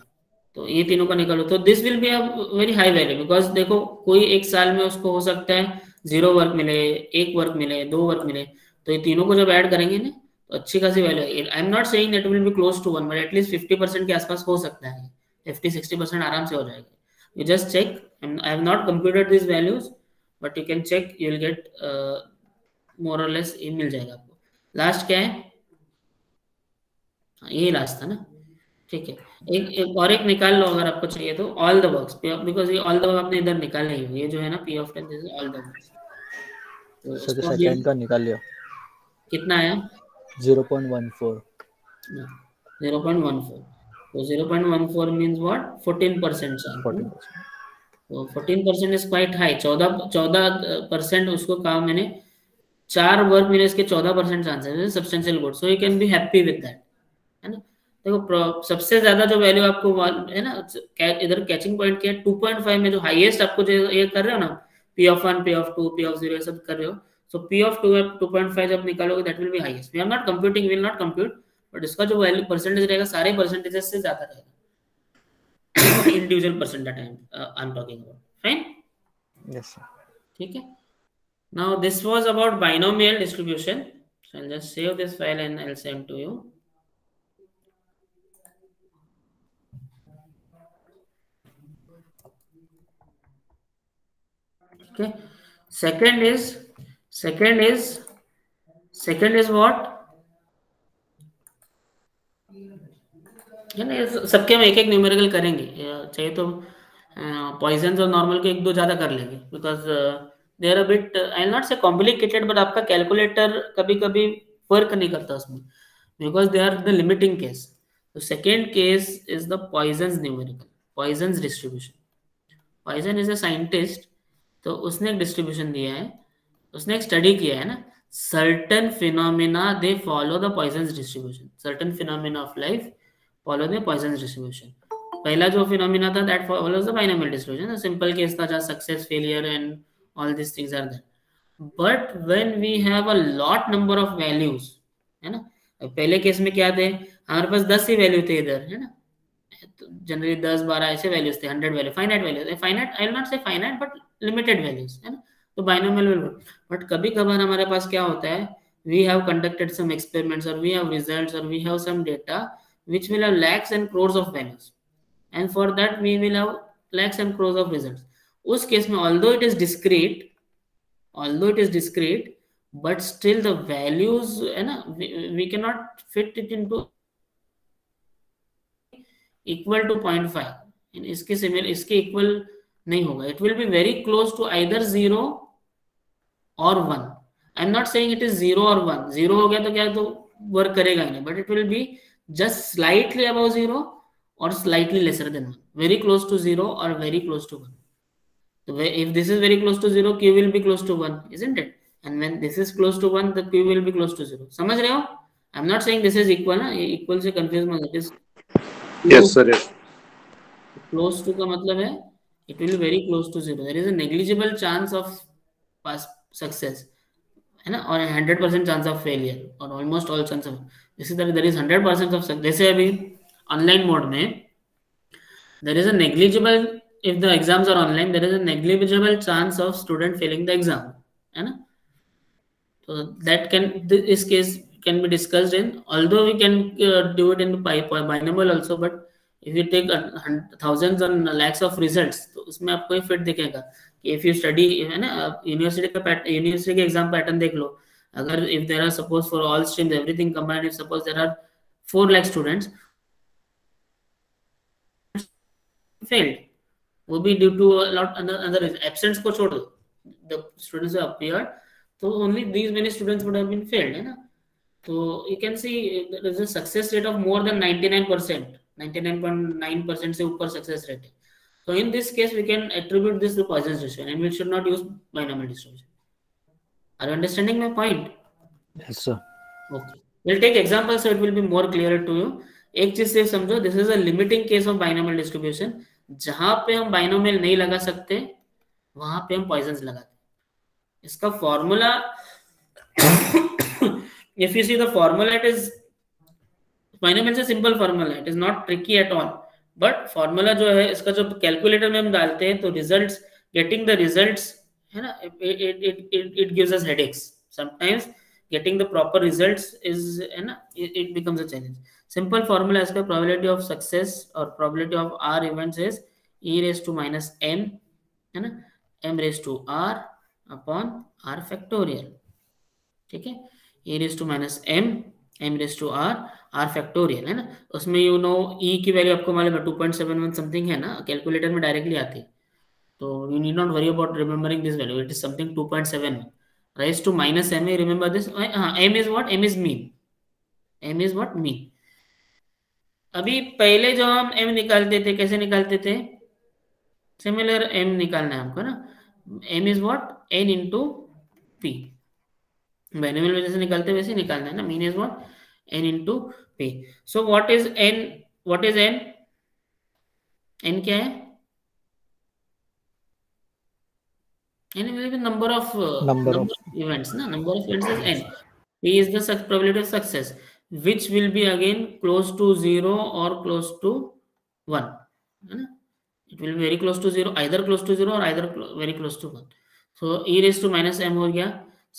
तो ये तीनों का निकालो। तो this will be a very high value because देखो कोई एक साल में उसको हो सकता है ज़ीरो वर्क मिले एक वर्क मिले दो वर्क मिले। तो ये तीनों को जब ऐड करेंगे ना तो अच्छी खासी value I am not saying that will be close to one but at least fifty percent के आसपास हो सकता है। फिफ्टी सिक्सटी परसेंट आराम से हो जाएगा। You just check i have not computed these values but you can check you will get uh, more or less ये मिल जाएगा आपको। लास्ट क्या है? यही लास्ट था ना? ठीक है। एक, एक और एक निकाल लो अगर आपको चाहिए तो ऑल द वर्क्स बिकॉज़ ये ऑल द वर्क आपने इधर निकाले ही ये जो है ना P of ten this all the works तो सेकंड का निकाल लिया। कितना आया? 0.14 0.14 So 0.14 means what? 14 percent chance. तो 14 परसेंट इज़ क्वाइट हाई चौदह चौदह परसेंट उसको कहा मैंने। चार वर्क मिले इसके चौदह परसेंट चांसेस है substantial good so you can be happy with that है ना? देखो सबसे ज़्यादा जो वैल्यू आपको है ना? इधर कैचिंग पॉइंट क्या है 2.5 में जो हाईएस्ट आपको जो ये कर रहे हो ना P of one P of two P of zero सब कर रहे हो। So P of two two point five जब निकालोगे that will be highest we are not computing will not compute but इसका जो वैल्यू परसेंटेज रहेगा, सारे परसेंटेजेस से ज़्यादा रहेगा। individual person that I'm uh, I'm talking about. Fine. Yes. Sir. Okay. Now this was about binomial distribution. So I'll just save this file and I'll send to you. Okay. Second is second is second is what है ना सबके हम एक एक numerical करेंगे चाहिए तो Poisson और नॉर्मल के एक दो ज़्यादा कर लेंगे। Because they are bit I not say complicated but आपका कैलकुलेटर कभी कभी वर्क नहीं करता उसमें। Because they are the limiting case तो second case is the Poisson numerical Poisson distribution Poisson is a scientist तो उसने एक डिस्ट्रीब्यूशन दिया है। उसने एक स्टडी किया है ना। Certain phenomena they follow the Poisson distribution certain phenomena of life follow the Poisson's distribution. पहला जो फिनोमिना था that follows the binomial distribution simple case था जहाँ success failure and all these things are there. But when we have a lot number of values, है ना? पहले case में क्या थे? हमारे पास दस ही वैल्यू थे इधर, है ना? तो जनरली दस, बारह ऐसे वैल्यूज़ थे hundred value finite value finite I will not say finite but limited values है ना? तो बाइनोमियल विल बट कभी कभार हमारे पास क्या होता है? We have conducted some experiments or we have results or we have some data which will have lakhs and crores of values and for that we will have lakhs and crores of results उस case में although it is discrete although it is discrete but still the values है ना we, we cannot fit it into equal to 0.5 इसके similar इसके equal नहीं होगा it will be very close to either zero or one I am not saying it is zero or one zero हो गया तो क्या तो वर्क करेगा ही नहीं but it will be just slightly above zero or slightly lesser than one very close to zero or very close to one so if this is very close to zero q will be close to one isn't it and when this is close to one the q will be close to zero समझ रहे हो i'm not saying this is equal ना equal से confuse मत it is yes sir yes close to का मतलब है it will be very close to zero there is a negligible chance of pass success है ना और hundred percent chance of failure और ऑलमोस्ट ऑल चांस ऑफ़ इसी तरह there is hundred percent of जैसे अभी ऑनलाइन मोड में there is a negligible if the exams are online there is a negligible chance of student failing the exam है ना? तो that can इस case discussed in although we can uh, do it in binomial also but if you take uh, thousands and lakhs of results तो उसमें आपको fit दिखेगा if you study है ना यूनिवर्सिटी का यूनिवर्सिटी के एग्ज़ाम पैटर्न देख लो अगर if there are suppose for all streams everything combined if suppose there are four lakh students failed वो भी due to lot other absents को छोड़ दो द स्टूडेंट्स अपीयर्ड तो only these many students would have been failed है ना तो you can see there is a success rate of more than 99% 99.9% से ऊपर सक्सेस रेट है So in this case, we can attribute this to Poisson's distribution and we should not use binomial distribution. Are you understanding my point? Yes, sir. Okay. We'll take examples so it will be more clearer to you. एक चीज़ से समझो this is limiting case of binomial distribution जहाँ पे हम binomial नहीं लगा सकते वहाँ पे हम पॉइजन लगाते इसका formula if you see the formula it is binomial से simple formula it is not tricky at all but formula जो है इसका जो कैलकुलेटर में हम डालते हैं तो रिज़ल्ट गेटिंग द रिज़ल्ट है ना? It it it gives us headaches sometimes getting the proper results is है ना? It becomes a challenge simple formula इसका प्रोबेबिलिटी ऑफ़ सक्सेस और probability of are events is e raised to minus n है ना? M raised to r upon r factorial ठीक है? E raised to minus m m raised to r r factorial है ना? उसमें you know know, e की value आपको मालूम है 2.71 समथिंग है ना? कैलकुलेटर में डायरेक्टली आती है। तो you need not worry about remembering this value it is something 2.7 raised to minus m remember this. Uh, m is what? M is mean. M is what? Mean. अभी पहले जो हम m निकालते थे कैसे निकालते थे? सिमिलर m निकालना है हमको ना? M is what? N into p. Binomial वजह से निकालते वैसे निकालना है ना? Mean is what n into p. So what is n? What is n? N क्या है? n will be number of uh, Number of- events na number of events is n p is the suc- probability of success which will be again close to 0 or close to 1 है ना it will be very close to 0 either close to 0 or either clo- very close to 1 so e raised to minus m हो गया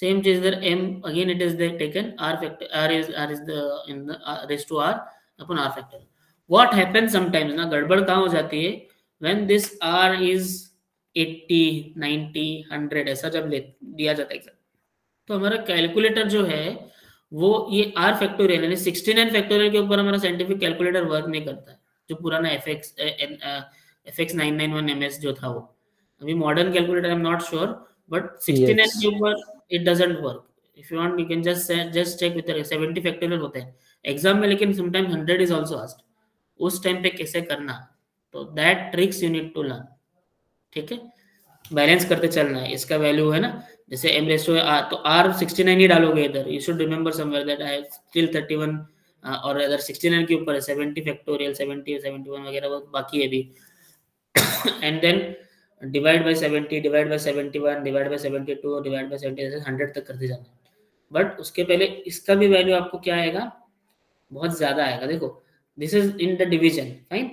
same चीज there m again it is there taken r factor r is r is the in the uh, raised to r upon r factor what happens sometimes ना गड़बड़ कहाँ हो जाती है when this r is 80 90 100 ऐसा जब ले दिया जाता है exam, तो हमारा कैलकुलेटर जो है वो ये आर फैक्टोरियल यानी 69 फैक्टोरियल के ऊपर हमारा साइंटिफिक कैलकुलेटर वर्क नहीं करता है जो पुराना F X F X nine nine one M S जो था वो। अभी modern calculator I am not sure but 69 Yes. के ऊपर it doesn't work if you want you can just just check with 70 factorial होते हैं। एग्ज़ाम में लेकिन समटाइम 100 इज़ आल्सो आस्क्ड उस टाइम पे कैसे करना? तो that tricks you need to learn ठीक है? बैलेंस करते चलना है इसका वैल्यू है ना? जैसे एम रेस तो आर 69 ही डालोगे इधर। You should remember somewhere that I still 31 uh, और अगर 69 के ऊपर है 70 फैक्टोरियल 70 71 वगैरह वो बाकी है भी and then divide by 70 divide by 71 divide by 72 divide by 70 ऐसे 100 तक करते जाना है। बट उसके पहले इसका भी वैल्यू आपको क्या आएगा? बहुत ज़्यादा आएगा। देखो this is in the division fine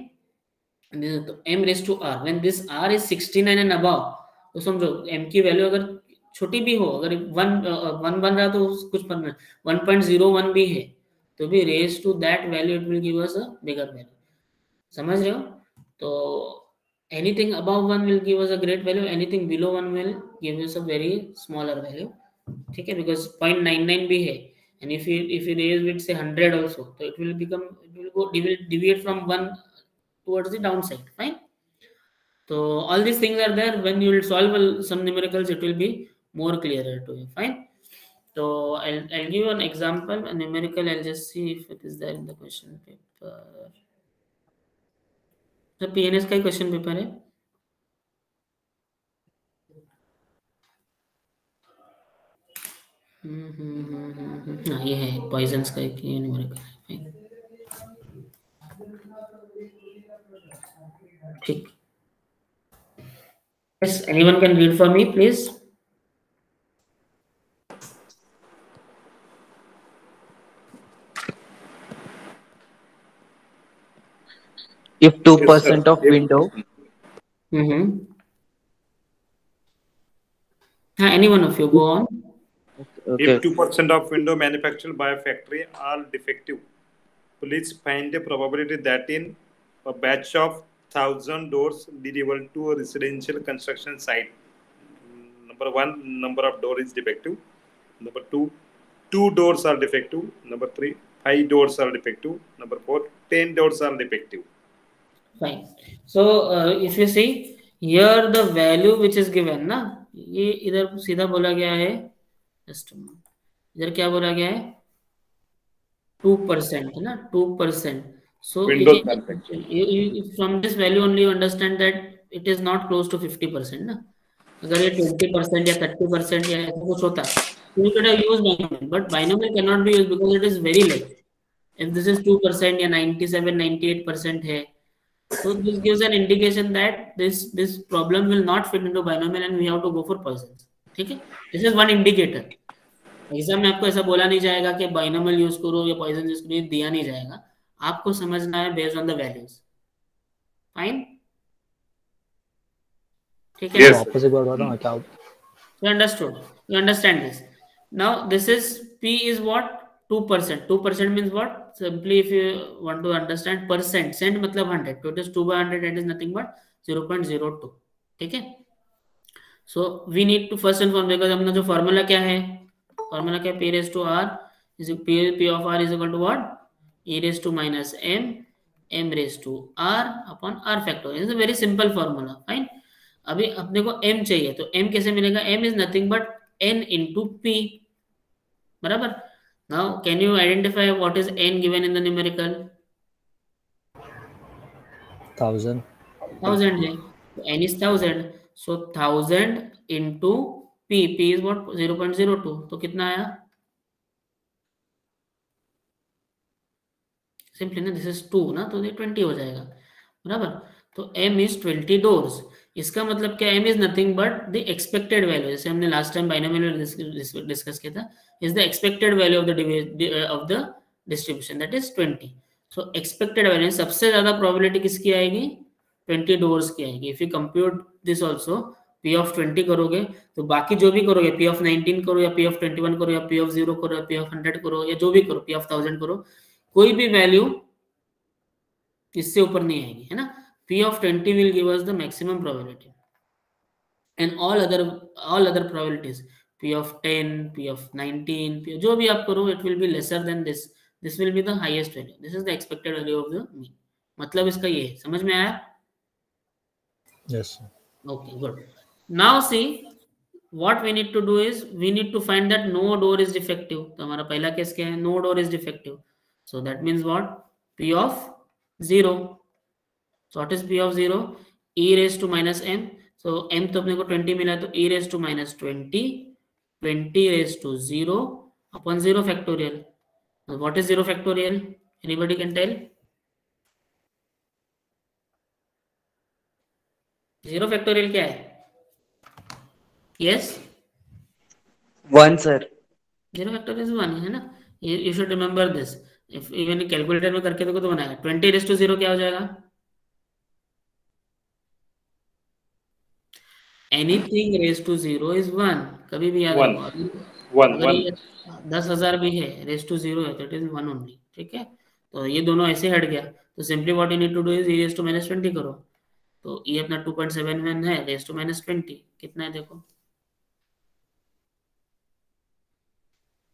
तो m raise to r when this r is 69 and above तो समझो m की वैल्यू अगर छोटी भी हो अगर वन वन बन रहा तो कुछ बन ज़ीरो वन भी है तो भी raise to that value it will give us a bigger value समझ रहे हो तो anything above one will give us a great value anything below one will give us a very smaller value ठीक है because 0.99 भी है and if you if you raise with say 100 also so it will become it will go it will deviate from one towards the downside fine so all these things are there when you will solve some numericals it will be more clearer to you fine so I'll, I'll give you an example a numerical I'll just see if it is there in the question paper the pns तो PNS का ही question paper है हाँ ये है poisons का एक numerical ठीक yes anyone can read for me please. If 2% of window. Mm-hmm. Mm -hmm. Any one of you go on. Okay. if 2% of window manufactured by a factory are defective please find the probability that in a batch of 1000 doors delivered to a residential construction site, number one, number of door is defective. Number two, two doors are defective. Number three, five doors are defective. Number four, 10 doors are defective. fine so uh, if you see here the value which is given ना ये इधर सीधा बोला गया है just a moment. इधर क्या बोला गया है टू परसेंट है ना two percent so Windows manufacturing. from this value only you understand that it is not close to 50 percent ना अगर ये 20 परसेंट या 30 परसेंट या ऐसा कुछ होता तो you could have used binomial but binomial cannot be used because it is very less if this is 2 percent या 97 98 परसेंट है so this gives an indication that this this problem will not fit into binomial and we have to go for poisons ठीक है this is one indicator exam में आपको ऐसा बोला नहीं जाएगा कि बाइनोमियल यूज़ करो या पॉइजन यूज़ करो दिया नहीं जाएगा आपको समझना है based on the values fine ठीक है? वापस एक बार बता क्या you understood you understand this now this is P is what 2% 2% means what simply if you want to understand percent cent मतलब 100 तो it 2 by 100 it is nothing but 0.02 ठीक है? So we need to first and format because अपना जो formula क्या है? Formula क्या? है p r is p p of r is equal to what e raised to minus m m raised to r upon r factorial is a very simple formula fine अभी अपने को m चाहिए तो m कैसे मिलेगा m is nothing but n into p बराबर now can you identify what is n given in the numerical thousand thousand है तो n is thousand so thousand into p p is what 0.02 तो कितना आया simply ना this is to ना तो ये ट्वेंटी हो जाएगा। बराबर? तो m इज़ ट्वेंटी डोर्स इसका मतलब क्या, m is nothing but the expected value जैसे हमने लास्ट टाइम बाइनोमियल डिस्कस किया था is the expected value of the of the distribution that is 20 so expected value सबसे ज़्यादा प्रोबेबिलिटी किसकी आएगी? 20 डोर्स की आएगी। If you compute this also p of 20 करोगे तो बाकी जो भी करोगे, p ऑफ़ 19 करो, या p ऑफ़ 21 करो, या p ऑफ़ 0 करो, या p ऑफ़ 100 करो, या जो भी करो, p ऑफ़ 1000 करो कोई भी वैल्यू इससे ऊपर नहीं आएगी है ना p of 20 will give us the maximum probability and all other all other probabilities p of 10 p of 19 p जो भी आप करो it will be lesser than this this will be the highest value this is the expected value of the mean मतलब इसका ये है समझ में आया yes okay good now see what we need to do is we need to find that no door is defective तो हमारा पहला केस क्या है no door is defective so that means what p of 0 so what is p of 0 e raised to minus m so m तो अपने को 20 मिला तो e raised to minus 20 20 raised to 0 upon 0 factorial now what is 0 factorial anybody can tell zero factorial क्या है yes one sir zero factorial is one है ना you should remember this if even calculator में करके देखो तो बनाएगा। Twenty raise to zero क्या हो जाएगा? Anything raise to zero is one कभी भी याद वन वन दस हज़ार भी है रेस टू ज़ीरो है तो इट इज़ वन ओनली ठीक है? तो ये दोनों ऐसे हट गया। तो simply what you need to do is raise to minus twenty करो। तो ये अपना टू पॉइंट सेवन वन है रेस टू माइनस ट्वेंटी कितना है देखो?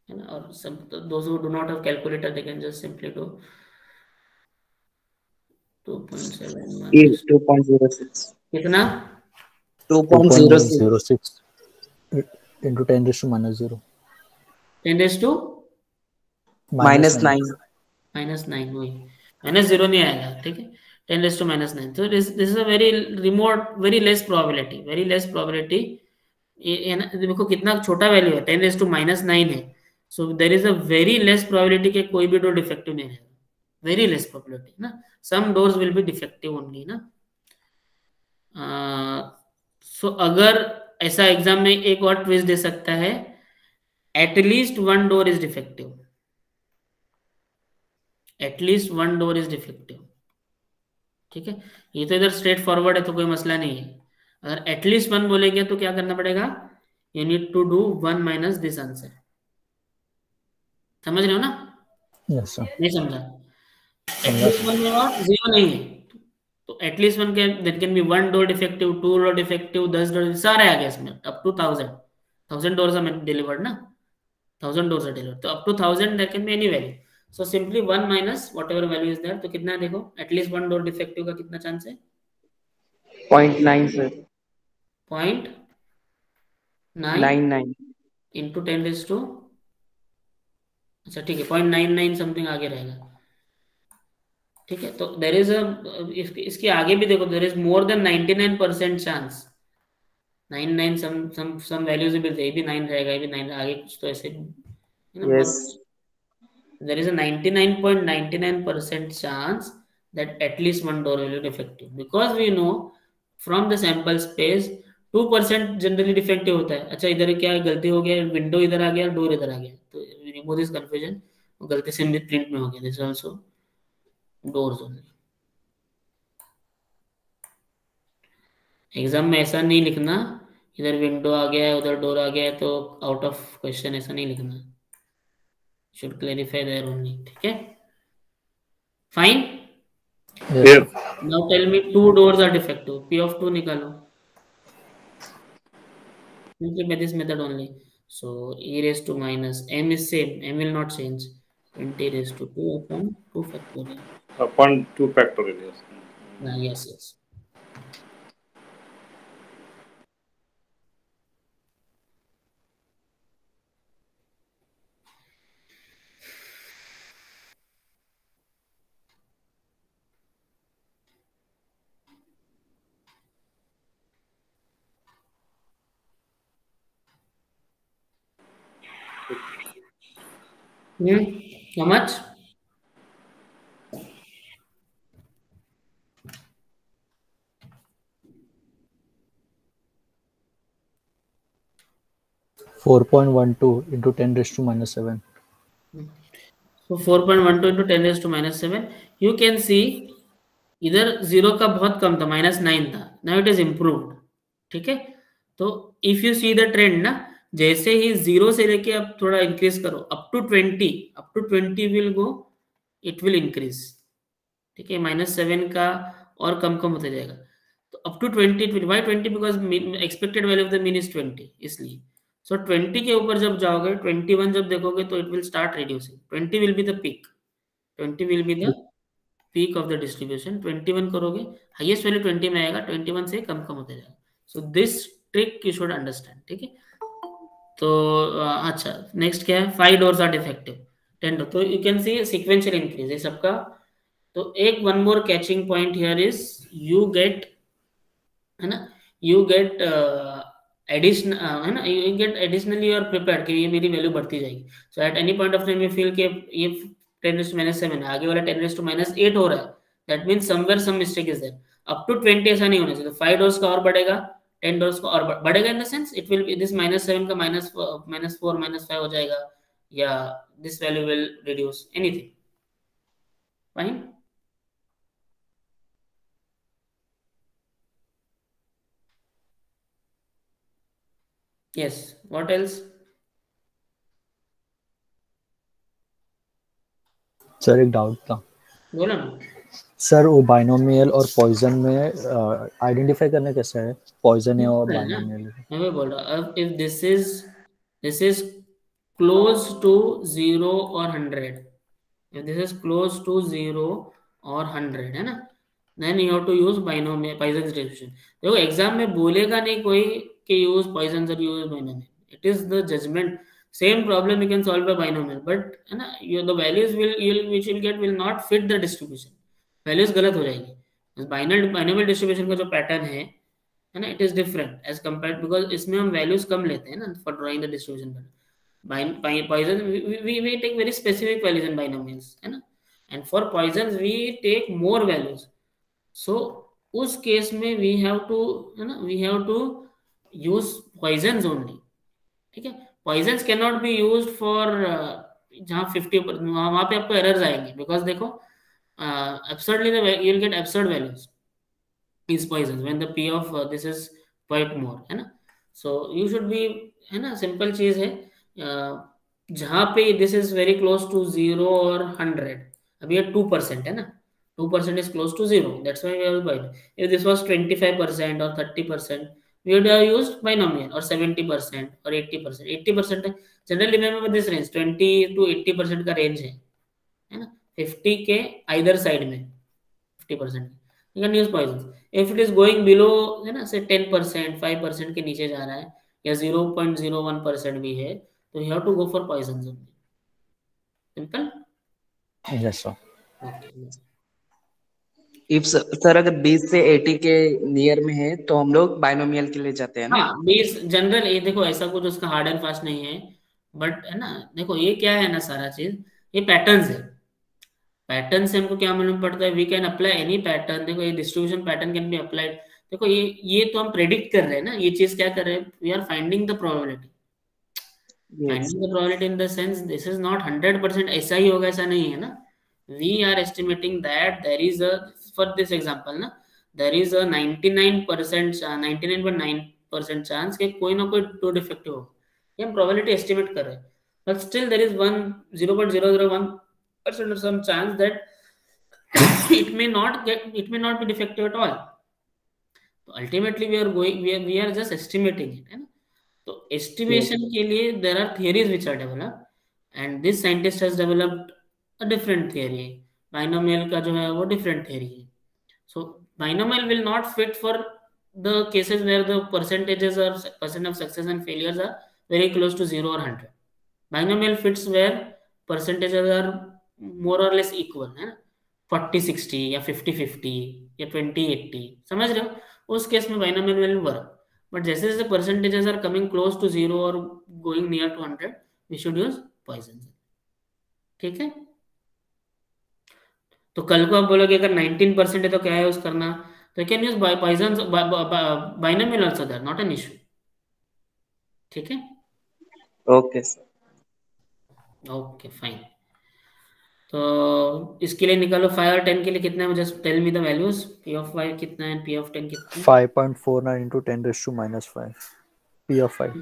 है ना? और सब those who do not have calculator they can just simply do 2.71 ये टू पॉइंट ज़ीरो सिक्स कितना? Two point 2.06 into 10 raised to minus 0. 10 raise to minus nine minus nine वही। माइनस ज़ीरो नहीं आएगा ठीक है? Ten raise to minus nine तो this this is a very remote very less probability very less probability ये ना देखो कितना छोटा वैल्यू है। Ten raise to minus nine है। So there is a very less probability के कोई भी डोर डिफेक्टिव नहीं रहेगा। वेरी लेस प्रोबेबिलिटी ना? Some doors will be defective only ना? सो अगर ऐसा एग्ज़ाम में एक और ट्विस्ट दे सकता है at least one door is defective at least one door is defective ठीक है? ये तो इधर स्ट्रेट फॉरवर्ड है तो कोई मसला नहीं है। अगर एटलीस्ट वन बोलेंगे तो क्या करना पड़ेगा? You need to do one minus this answer समझ रहे हो ना? Yes, sir. नहीं समझा। एटलीस्ट वन में और ज़ीरो नहीं है। तो एटलीस्ट वन के that can be one door defective two door defective दस डोर सारे आ गए इसमें up to thousand thousand doors are delivered ना? थाउज़ेंड डोर्स आर डिलीवर्ड तो up to thousand there can be any value so simply one minus whatever value is there तो कितना है देखो? एटलीस्ट वन डोर डिफेक्टिव का कितना chance है? Point nine sir point nine nine into ten raise to अच्छा ठीक है पॉइंट नाइन नाइन समथिंग आगे रहेगा। ठीक है तो देर इज़ इसके आगे भी देखो there is more than ninety nine percent chance nine nine some some some values भी ये भी नाइन रहेगा ये भी नाइन आगे कुछ तो ऐसे yes there is a 99.99% chance that at least one door will be defective because we know from the sample space 2% generally defective होता है। अच्छा इधर क्या गलती हो गया विंडो इधर आ गया डोर इधर आ गया। तो रिमूव दिस कंफ्यूजन गलती से भी प्रिंट में हो गया this also doors only exam में ऐसा नहीं लिखना इधर विंडो आ गया है उधर डोर आ गया है तो आउट ऑफ़ क्वेश्चन ऐसा नहीं लिखना। Should clarify there only ठीक है? Fine. Yes. now tell me two doors are defective p of 2 निकालो। Simply by this method only so e raised to minus m is same m will not change 20 raised to 2 upon 2 factorial upon two factorial. Yes. ah, yes yes hmm how much Four point one two into ten raised to minus seven. So 4.12 into 10 raised to minus 7. You can see इधर zero का बहुत कम था minus nine था now it is improved ठीक है तो if you see the trend ना जैसे ही ज़ीरो से लेके अब थोड़ा इंक्रीज करो up to twenty up to twenty will go it will increase ठीक है माइनस सेवन का और कम कम होता जाएगा। तो up to twenty why twenty because expected value of the mean is twenty इसलिए। सो so, 20 के ऊपर जब जाओगे 21 जब देखोगे तो it will start reducing 20 will be the peak 20 will be the peak of the distribution 21 करोगे हाईएस्ट वैल्यू 20 में आएगा 21 से कम कम होते जाएगा। So this trick you should understand ठीक है? तो अच्छा नेक्स्ट क्या है? Five doors are defective ten door तो you can see sequential increase ये सबका। तो एक one more catching point here is you get है ना? यू गेट एडिशन है ना? यू गेट एडिशनली और प्रिपेयर कि ये मेरी वैल्यू बढ़ती जाएगी। So at any point of time you feel कि ये ten raise to minus seven है। आगे वाला ten raise to minus eight हो रहा है। That mean somewhere some mistake is there up to twenty ऐसा नहीं होना चाहिए। तो फाइव डोर्स का और बढ़ेगा। टेन डोर्स का और बढ़ेगा in the sense it will this minus seven का minus minus four minus five हो जाएगा या this value will reduce anything fine yes what else? Sir एक डाउट था। बोलो ना। सर वो बाइनोमियल और पॉइजन में आइडेंटिफाई करने कैसे है? पॉइजन है और बाइनोमियल मैं भी बोल रहा अब if this is this is close to zero और hundred if this is close to zero और हंड्रेड है ना? Then you have to use binomial Poisson distribution देखो एग्ज़ाम में बोलेगा नहीं कोई कि यूज़ पॉइजन और use binomial it is the judgement same problem you can solve by binomial but है ना? You the values will will will get will not fit the distribution values गलत हो जाएगी binomial binomial distribution का जो pattern है है ना it is different as compared because इसमें हम values कम लेते हैं ना drawing the distribution pattern poison we, we, we take very specific values in binomials है ना and for poisons we take more values so उस केस में we have to है ना we have to use poisons only ठीक है poisons cannot be used for uh, जहाँ 50 वहाँ पे आपको एरर्स आएँगे बिकॉज़ देखो absurdly the you will get absurd values is poisons when the p of uh, this is quite more है ना so you should be है ना सिंपल चीज है जहाँ पे this is very close to zero और हंड्रेड अभी ये टू परसेंट है ना two percent is close to zero that's why we have bite if this was 25 percent और 30 percent we would have used binomial or 70 percent or 80 percent 80 percent generally remember this range 20 to 80 percent का range है है ना 50 के either side में 50 percent use Poisson if it is going below है ना से 10 परसेंट फाइव परसेंट के नीचे जा रहा है या 0.01 परसेंट भी है तो you have to go for Poisson simple yes sir if sir अगर 20 से 80 के नियर में है तो हम लोग बाइनोमियल के लिए जाते हैं ना? हाँ, बीस जनरल ये देखो ऐसा कुछ उसका हार्ड एंड फास्ट नहीं है बट है ना देखो ये क्या है ना सारा चीज़ ये पैटर्न्स है। पैटर्न से हमको क्या मालूम पड़ता है? We can apply any pattern देखो ये distribution pattern can be applied देखो ये ये तो हम प्रेडिक्ट कर रहे हैं ना? ये चीज़ क्या कर रहे हैं? We are finding the probability finding the probability in the sense this is not hundred percent ऐसा ही होगा ऐसा नहीं है ना? We are estimating that there is a for this example ना there is a 99 percent 99.9 percent chance कि कोई ना कोई टू डिफेक्टिव हो ये हम प्रोबेबिलिटी एस्टिमेट कर रहे हैं। But still there is one 0.001 percent of some chance that it may not get it may not be defective at all so ultimately we are going we are, we are just estimating it है ना तो estimation के लिए there are theories which are developed and this scientist has developed a different theory binomial का जो है वो different theory है so binomial will not fit for the cases where the percentages or percent of success and failures are very close to zero or hundred binomial fits where percentages are more or less equal है ना? Forty sixty या fifty fifty या twenty eighty समझ रहे हो? उस case में binomial will work but जैसे जैसे percentages are coming close to zero और going near to hundred we should use Poisson ठीक है? तो कल को आप बोलोगे अगर 19 परसेंट है तो क्या यूज़ करना? तो can use Poisson binomial also that not an issue ठीक है? ओके सर ओके फाइन तो इसके लिए निकालो फाइव और टेन के लिए कितना है just tell me the values P of five कितना है पी ऑफ़ टेन कितना है 5.49 into 10 raised to minus 5 p of 5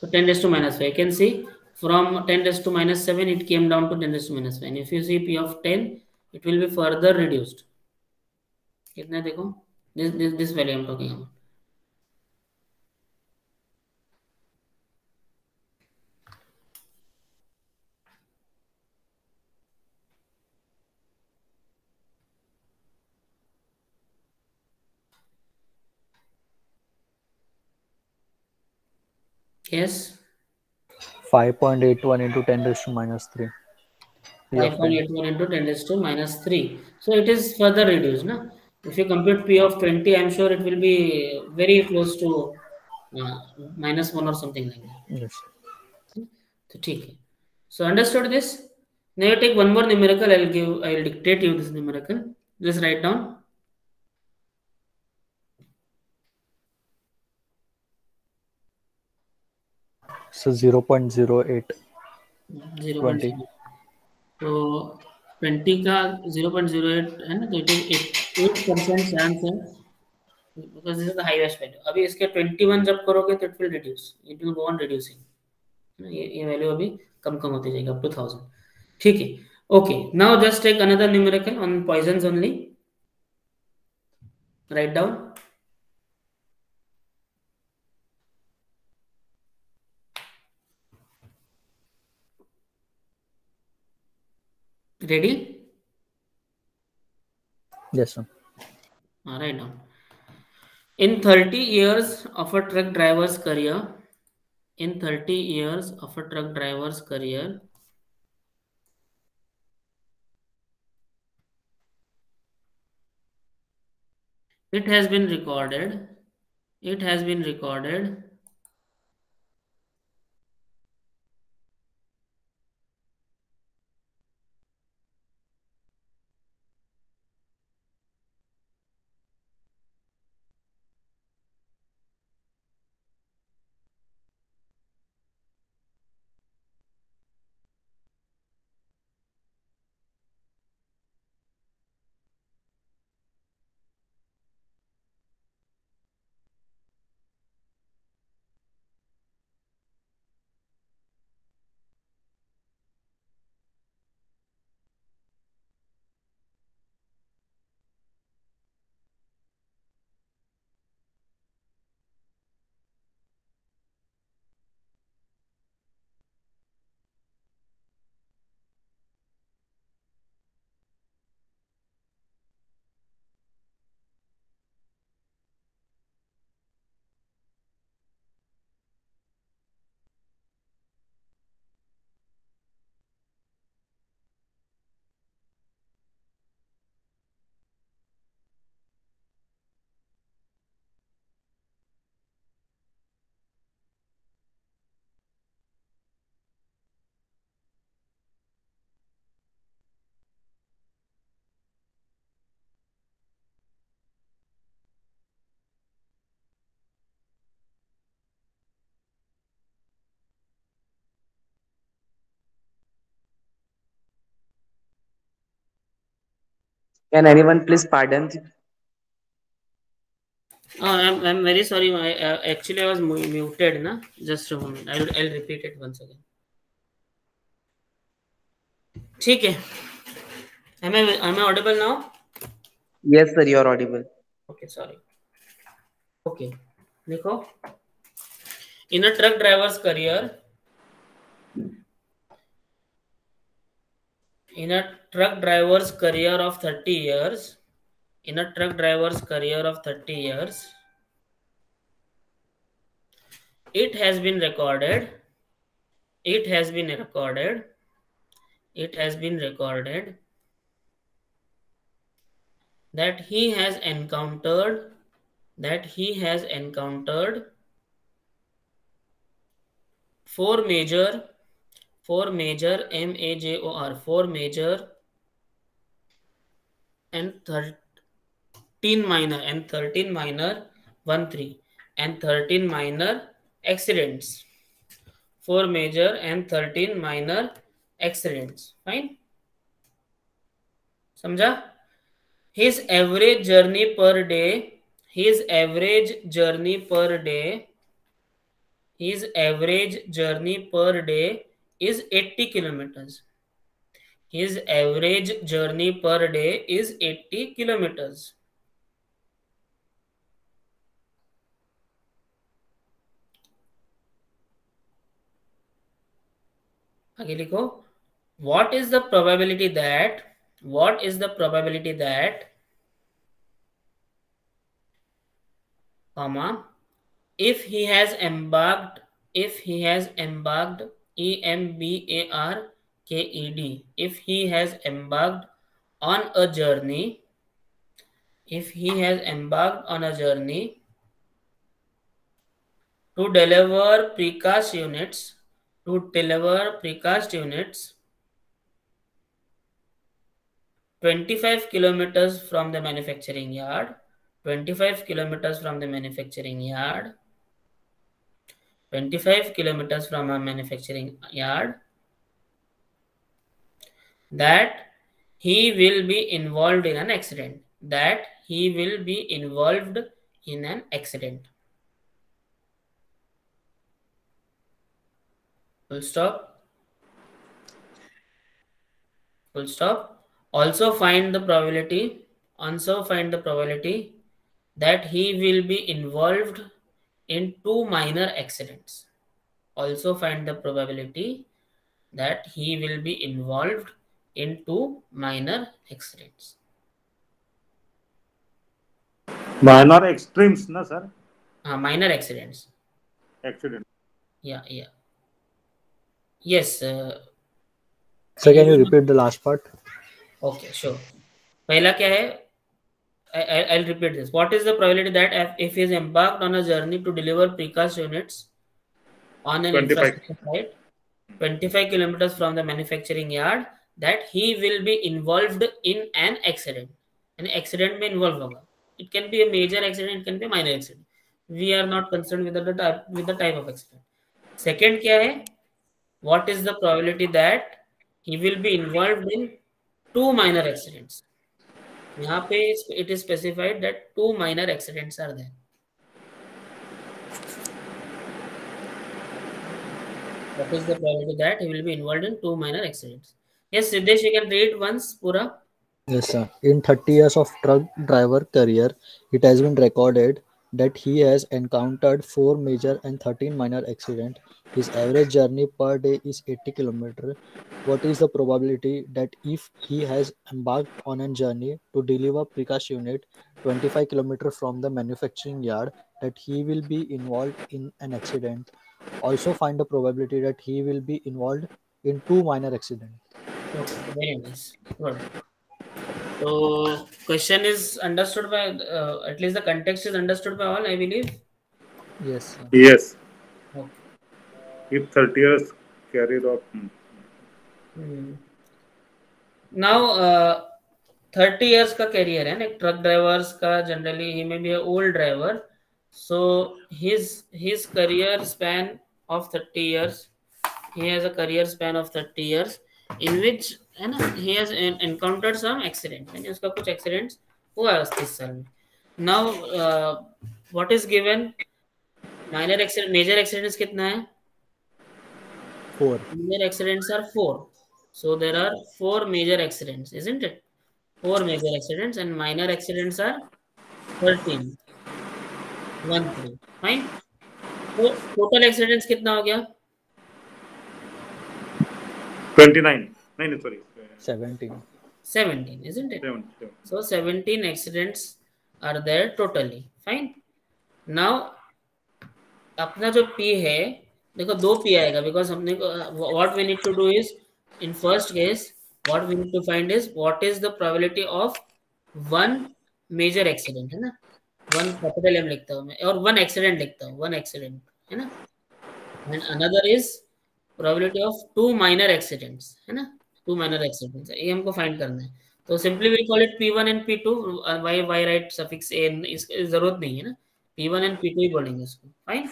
So 10 raised to minus 5. You can see from 10 raised to minus 7, it came down to 10 raised to minus 5. And if you see P of 10, it will be further reduced. कितना है देखो this this this value I'm talking about. Yes. 5.81 into 10 raised to minus 3. 5.81 into 10 raised to minus 3. So it is further reduced. Na? If you compute P of 20, I'm sure it will be very close to uh, minus 1 or something like that. Yes. So, okay. so understood this? Now you take one more numerical. I'll give. I'll dictate you this numerical. Just write down. So 0.08 zero point तो twenty का zero point zero eight है ना? तो it is eight percent chance है। Because this is the highest value अभी इसके twenty one जब करोगे तो it will reduce it will go on reducing ये ये वैल्यू अभी कम कम होती जाएगी अप टू थाउज़ेंड ठीक है? Okay now just take another numerical on Poisson's only write down. Ready? Yes sir. All right now. In 30 years of a truck driver's career in 30 years of a truck driver's career it has been recorded it has been recorded Can anyone please pardon? Oh, I'm, I'm very sorry. I, uh, actually, I was muted. Na? Just a moment. I'll, I'll repeat it once again. ठीक है am I am I audible now Yes, sir, you are audible. okay sorry okay देखो in a truck driver's career in a truck driver's career of 30 years in a truck driver's career of 30 years it has been recorded it has been recorded it has been recorded that he has encountered that he has encountered four major four major m a j o r four major and 13 minor and 13 minor 1 3 and 13 minor accidents four major and 13 minor accidents fine समझा his average journey per day his average journey per day his average journey per day is 80 kilometers his average journey per day is 80 kilometers आगे लिखो what is the probability that what is the probability that comma if he has embarked if he has embarked e m b a r k e d. If he has embarked on a journey if he has embarked on a journey to deliver precast units to deliver precast units 25 kilometers from the manufacturing yard 25 kilometers from the manufacturing yard 25 kilometers from a manufacturing yard that he will be involved in an accident that he will be involved in an accident. Full stop. Full stop. Also find the probability also find the probability that he will be involved in two minor accidents also find the probability that he will be involved in two minor accidents minor extremes na sir uh, minor accidents accident yeah yeah yes uh, So can you repeat the last part? okay sure पहला क्या है I, will repeat this. What is the probability that if he is embarked on a journey to deliver precast units on an 25. infrastructure site, 25 kilometers from the manufacturing yard, that he will be involved in an accident? An accident may involve him. It can be a major accident, it can be a minor accident. We are not concerned with the type, with the type of accident. Second, kya hai? What is the probability that he will be involved in two minor accidents? यहाँ पे it is specified that two minor accidents are there What is the probability that he will be involved in two minor accidents? Yes, Siddesh, you can read once, Pura. Yes, sir. In 30 years of truck driver career, it has been recorded that he has encountered four major and 13 minor accidents. His average journey per day is 80 km. What is the probability that if he has embarked on a journey to deliver precast unit 25 km from the manufacturing yard, that he will be involved in an accident? Also find the probability that he will be involved in two minor accidents. Okay. So, question is understood by, uh, at least the context is understood by all, I believe. Yes, sir. yes Okay. if 30 years career of hmm. Hmm. Now, uh, 30 years का career है ना truck drivers का generally ही में B old driver so his his career span of 30 years he has a career span of 30 years in which है ना he has en- encountered some accident यानी उसका कुछ accidents हुआ है उस साल में now uh, what is given minor accident major accidents कितना है Four. major accidents are four. So there are four major accidents, isn't it? Four major accidents and minor accidents are 13. One, three. Fine. तो total accidents कितना हो गया 29 नहीं नहीं sorry 17. 17 isn't it so 17 accidents are there totally fine now अपना जो p है देखो दो p आएगा because हमने को what we need to do is in first case what we need to find is what is the probability of one major accident है ना one capital M लिखता हूँ मैं और one accident लिखता हूँ one accident है ना and another is probability of two minor accidents है ना टू माइनर एक्सटेंशन ये हमको फाइंड करना है। तो simply we call it P one and P two why why right suffix a इसकी ज़रूरत नहीं है ना। P one and P two ही बोलेंगे उसको। फाइन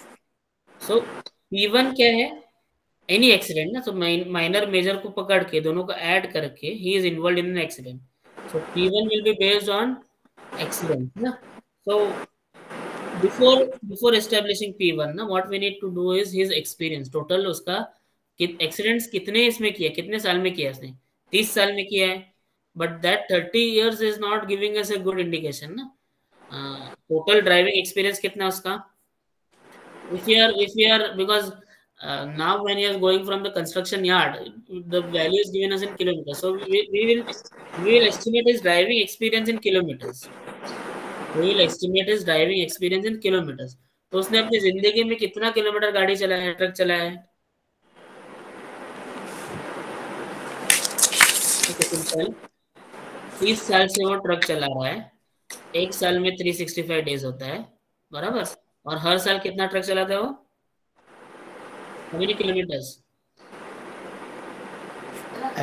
सो पी वन क्या है? एनी एक्सीडेंट ना सो माइनर मेजर को पकड़ के, दोनों को ऐड करके he is involved in an accident so P one will be based on accident ना। So before before establishing P one ना what we need to do is his experience total उसका कि एक्सीडेंट्स कितने इसमें किया कितने साल में किया उसने तीस साल में किया है। But that thirty years is not giving us a good indication ना। टोटल ड्राइविंग एक्सपीरियंस कितना उसका? If you are if you are because now when you are going from the construction yard the value is given as in kilometre so we will we will estimate is driving experience in kilometres we will estimate is driving experience in kilometres तो उसने अपनी ज़िंदगी में कितना kilometre गाड़ी चलाया है truck चलाया है? सेकंड सेल इस साल से वो ट्रक चला रहा है। एक साल में 365 डेज़ होता है। बराबर? और हर साल कितना ट्रक चलाता है वो? कितने kilometre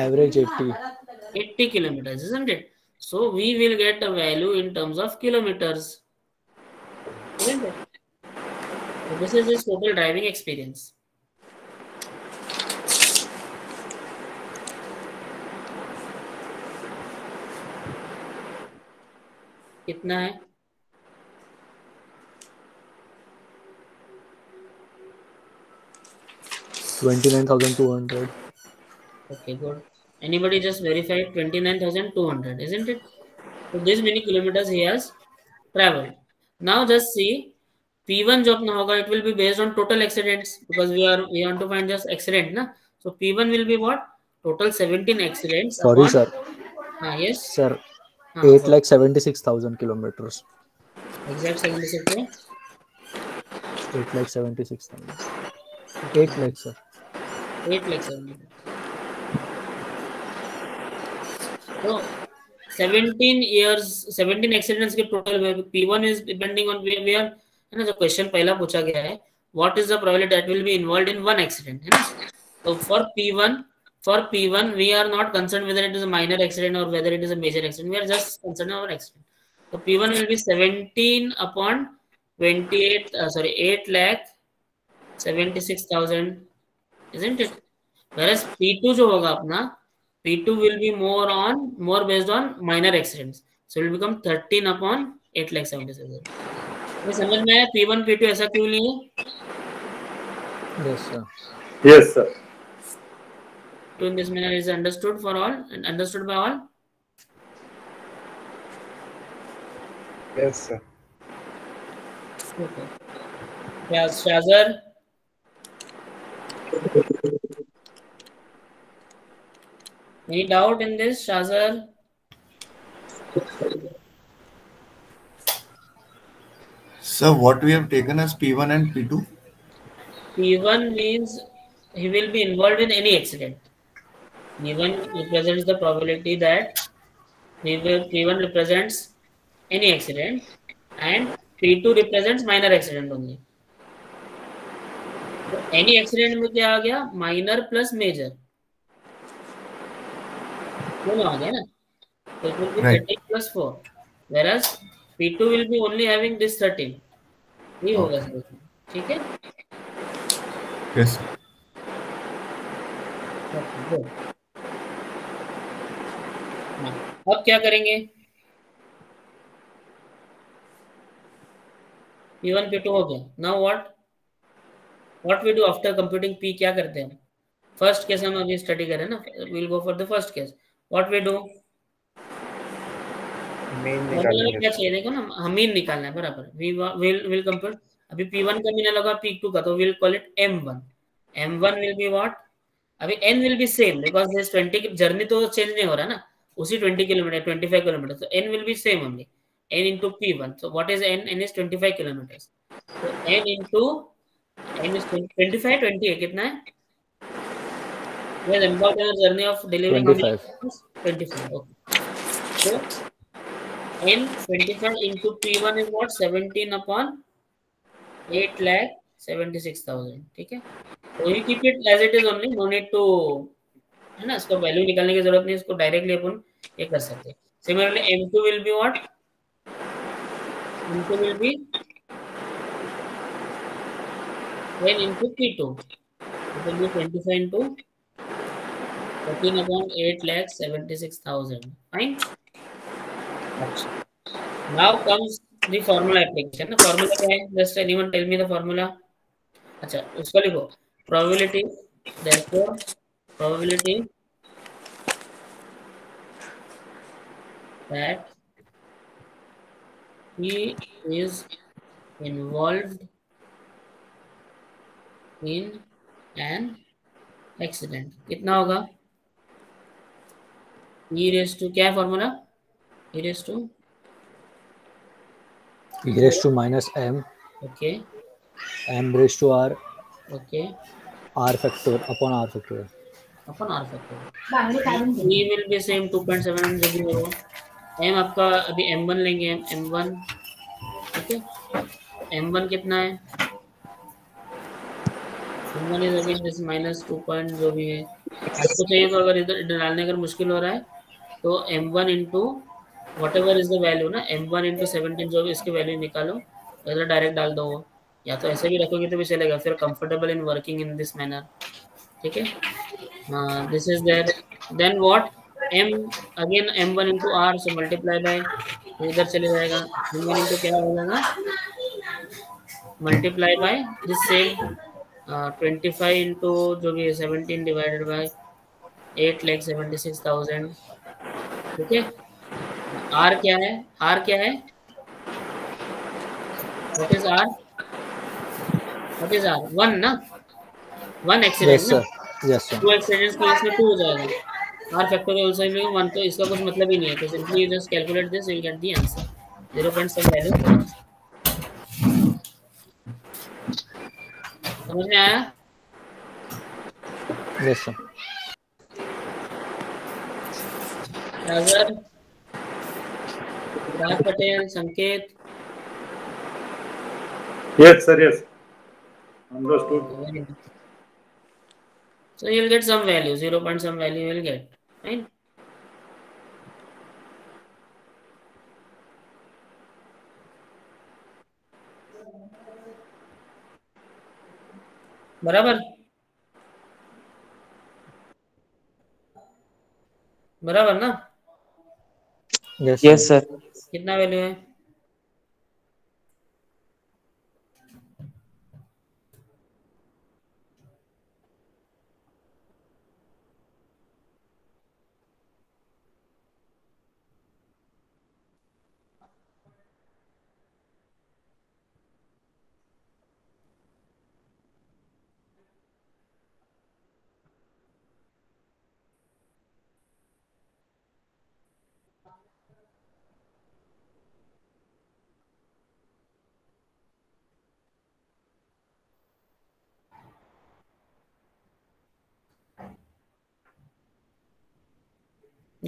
average 80 80 kilometre so we will get a value in terms of kilometres this is total driving experience कितना है. Okay, good. Anybody just verified 29,200, isn't it? So this many kilometers he has traveled. Now just see P1 जो अपना होगा it will be based on total accidents because we are we want to find just accident ना. So P1 will be what? Total 17 accidents. Sorry, upon- sir. हाँ yes. Sir, हाँ, so lakh seventy six thousand kilometers. exact 76 है. Eight lakh seventy six thousand. Eight lakh, sir. 8 lakh 70. So 17 years 17 accidents के total P1 is depending on where where है ना जो question पहला पूछा गया है what is the probability that will be involved in one accident है ना so for P1 for P1 we are not concerned whether it is a minor accident or whether it is a major accident we are just concerned about accident so P1 will be 17 upon 28 uh, sorry 8 lakh 76000 isn't it whereas P2 जो होगा अपना P2 will be more on more based on minor accidents so it will become 13 upon 8 lakh 76000 ये समझ में आया P1 P2 ऐसा क्यों लिए Yes, sir. Yes, sir. To in this manner is understood for all and understood by all Yes, sir. okay yeah Shazar any doubt in this Shazar Sir, what we have taken as P1 and P2? P1 means he will be involved in any accident. P1 represents the probability that he P1 represents any accident and P2 represents minor accident only. तो any accident में क्या आ गया minor plus major दोनों आ गया ना तो it will be Right. 13 plus 4 whereas P2 will be only having this 13 ये होगा सर ठीक है. Okay, good. हाँ, अब क्या करेंगे? P1 P2 हो गया। Now what what we do after computing P क्या करते हैं? फ़र्स्ट केस हम अभी स्टडी करें ना will go for the first case what we do क्या चाहिए? देखो ना हम मीन निकालना है बराबर। वी विल विल कंप्यूट अभी P1 का मीन लगा P2 का तो will call it M1 M1 will be what अभी n will be same because this 20 journey तो चेंज नहीं हो रहा ना। उसी 20 किलोमीटर 25 किलोमीटर तो n will be same only n into p1 so what is n n is 25 kilometers so n into n is 20, 25 20 है कितना है we are embarked journey of delivering 25. 25 okay so n 25 into p1 is what 17 upon 8 lakh 76000 ठीक है तो you keep it as it is only no need to है ना इसको value निकालने की ज़रूरत नहीं इसको डायरेक्टली अपन ये कर सकते similarly M two will be what M will be when in P two it will be twenty five to thirteen upon eight lakhs seventy six thousand fine अच्छा now comes the formula application formula क्या है? Just any tell me the formula अच्छा उसको लिखो. Probability therefore probability that he is involved in an accident कितना होगा e raised to क्या formula e raised to E raised to minus m, okay m raised to r, okay r factor upon r factor. अपन r factor e will be same 2.7 जो भी होगा m आपका अभी M one लेंगे m1 ठीक है? M1 कितना है? M1 is again this minus 2 point जो भी है। आपको चाहिए तो अगर इधर इधर डालने अगर मुश्किल हो रहा है तो M one into whatever is the value ना एम वन इंटू सेवनटीन जो भी, इसकी वैल्यू निकालो, इधर डायरेक्ट डाल दो वो। या तो ऐसे भी रखोगे तो भी चलेगा, फिर comfortable in working in this manner ठीक है? This is there then what m again m1 into r so multiply by इधर चले जाएगा। M1 into क्या हो जाएगा? Multiply by this same twenty five into जो भी है seventeen divided by eight lakh seventy six thousand ठीक है? आर क्या है? आर क्या है? What is R what is R one ना? One accident sir. ना? Yes sir. टू एक्सीडेंट्स के इसमें टू हो जाएगा। आर फैक्टोरियल आल्सो में वन तो इसका कुछ मतलब ही नहीं है तो simply you just calculate this you get the answer 0.7 value समझ में आया सागर राज Patel Sanket Yes, sir. Yes. Understood. so you'll get some value 0 point some value you will get बराबर। बराबर ना? यस सर कितना वैल्यू है?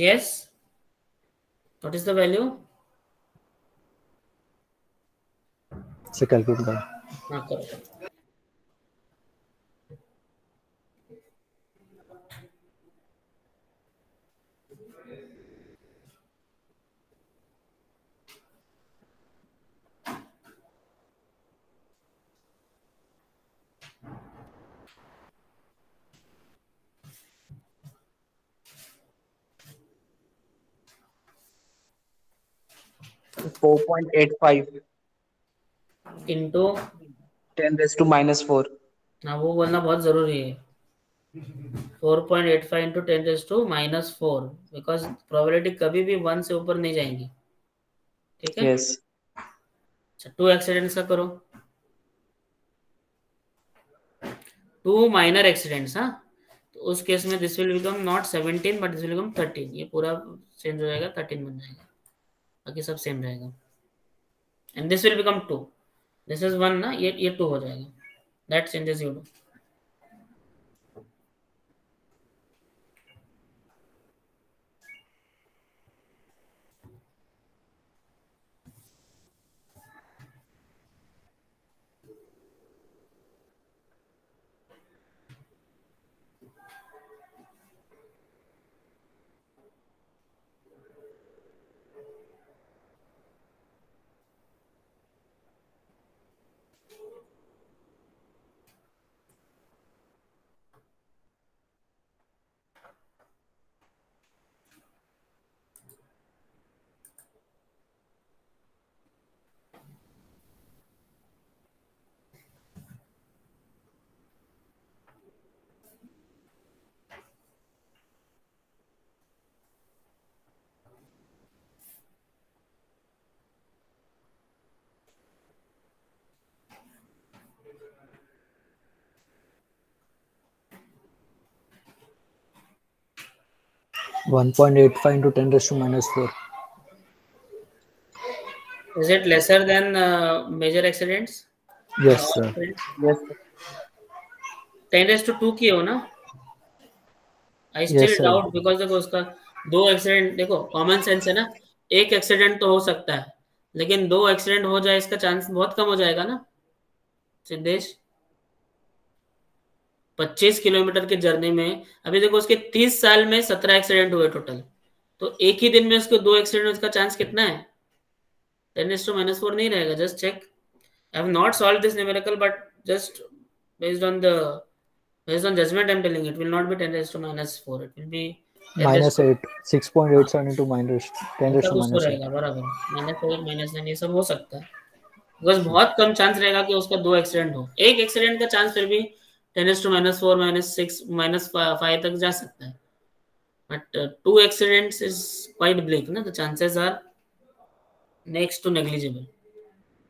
Yes. What is the value? It's a calculator. Not correct. 4.85 into 10 raise to minus four ना वो बोलना बहुत ज़रूरी है। 4.85 raise to minus four because probability कभी भी वन से ऊपर नहीं जाएँगी। ठीक है? टू एक्सीडेंट्स अच्छा, का करो। टू माइनर एक्सीडेंट्स हाँ? तो उस केस में this will become not 17 but this will become 13 ये पूरा चेंज हो जाएगा 13 बन जाएगा। बाकी सब सेम रहेगा। And this will become two this is one ना, ये ये टू हो जाएगा। That changes you do One point eight five into ten raised to minus four. Is it lesser than uh, major accidents? Yes sir. yes ten raise to two किए हो ना I Yes, still sir. Because देखो उसका दो accident देखो common sense है ना एक एक्सीडेंट तो हो सकता है लेकिन दो एक्सीडेंट हो जाए इसका चांस बहुत कम हो जाएगा ना सिद्धेश 25 किलोमीटर के जर्नी में अभी देखो उसके 30 साल में 17 एक्सीडेंट हुए टोटल तो एक ही दिन में उसको दो एक्सीडेंट का चांस कितना है? Ten raise to minus four नहीं रहेगा just check I have not solved this numerical, but just based on the based on judgment, I'm telling it will not be 10 raised to minus 4. It will be 10 raised minus to 8 6.87 into minus 10 raised to minus 8 रहेगा बराबर। Minus eight minus nine ये सब हो सकता है। Because बहुत कम chance रहेगा कि उसका दो एक्सीडेंट हो। एक एक्सीडेंट का चांस फिर भी ten to minus four minus six minus five तक जा सकता है। But two accidents is quite bleak ना? The chances are next to negligible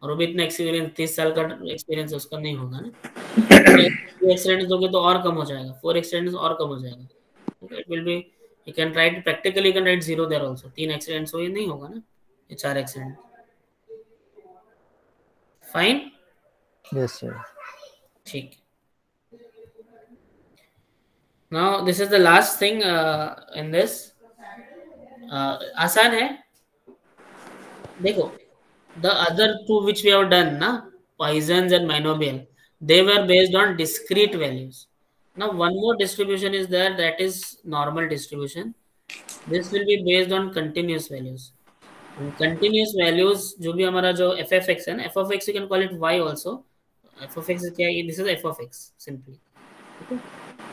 और वो भी इतना एक्सपीरियंस तीस साल का एक्सपीरियंस उसका नहीं होगा ना। टू एक्सीडेंट्स होंगे तो और कम हो जाएगा। फोर एक्सीडेंट्स और कम हो जाएगा। It will be you can write practically you can write zero there also तीन एक्सीडेंट्स हो ये नहीं होगा ना? ये चार एक्सीडेंट फाइन yes sir. ठीक। Is the last thing uh, in this uh, आसान है देखो the other two which we have done na poisons and monobial they were based on discrete values now one more distribution is there that is normal distribution this will be based on continuous values and continuous values जो भी हमारा जो F F X है ना F of X you can call it Y also F of X क्या है this is F of X simply if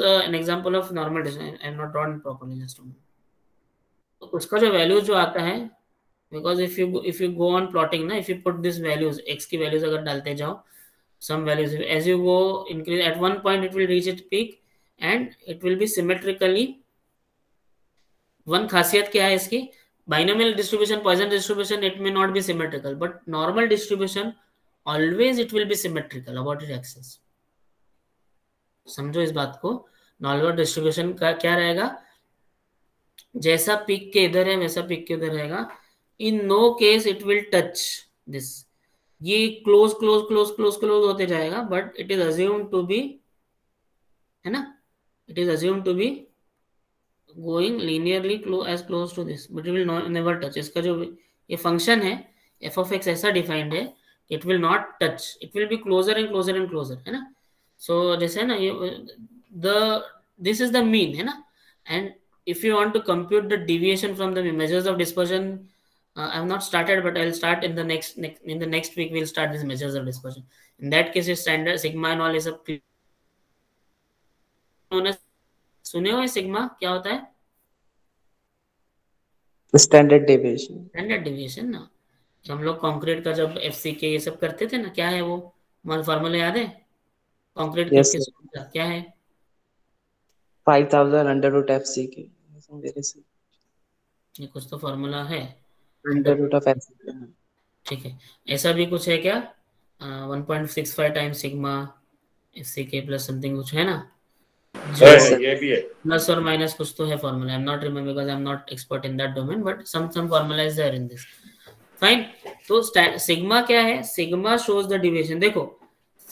uh, not drawn properly just a moment उसका जो वैल्यू जो आता है because if you if you go on plotting ना if you put this values X की values अगर डालते जाओ some values as you go increase at one point it will reach its peak and it will be symmetrically one खासियत क्या है इसकी binomial distribution poisson distribution it may not be symmetrical but normal distribution always it will be symmetrical about its axis समझो इस बात को। Normal distribution का क्या रहेगा? जैसा पिक के इधर है, वैसा पिक के उधर रहेगा। In no case it will touch this ये close close close close close होते जाएगा but it is assume to be है ना? It is assume to be going linearly close as close to this but it will never touch इसका जो ये function है F of X ऐसा defined है it will not touch it will be closer and closer and closer है ना? सो जैसे ना ये the this is the mean है ना? And if you want to compute the deviation from the mean measures of dispersion I have not started but I will start in the next in the next week we will start this measures of dispersion in that case is standard sigma and all is a सुने हो sigma क्या होता है? Standard deviation standard deviation ना? हम लोग concrete का जब एफसीके ये सब करते थे ना क्या है वो? मान फॉर्मूला याद है? कंक्रीट Yes, का क्या है? 5000 अंडर रूट एफ़ सी के मेरे से ये कुछ तो फॉर्मूला है। अंडर रूट ऑफ़ एफ़ ठीक है। ऐसा भी कुछ है क्या? One point six five times sigma F C के प्लस समथिंग कुछ है ना? जो ये भी है। प्लस और माइनस कुछ तो है formula I am not remember because I am not expert in that domain but some some formula is there in this fine तो सिग्मा क्या है? सिग्मा शोज़ द डिविएशन देखो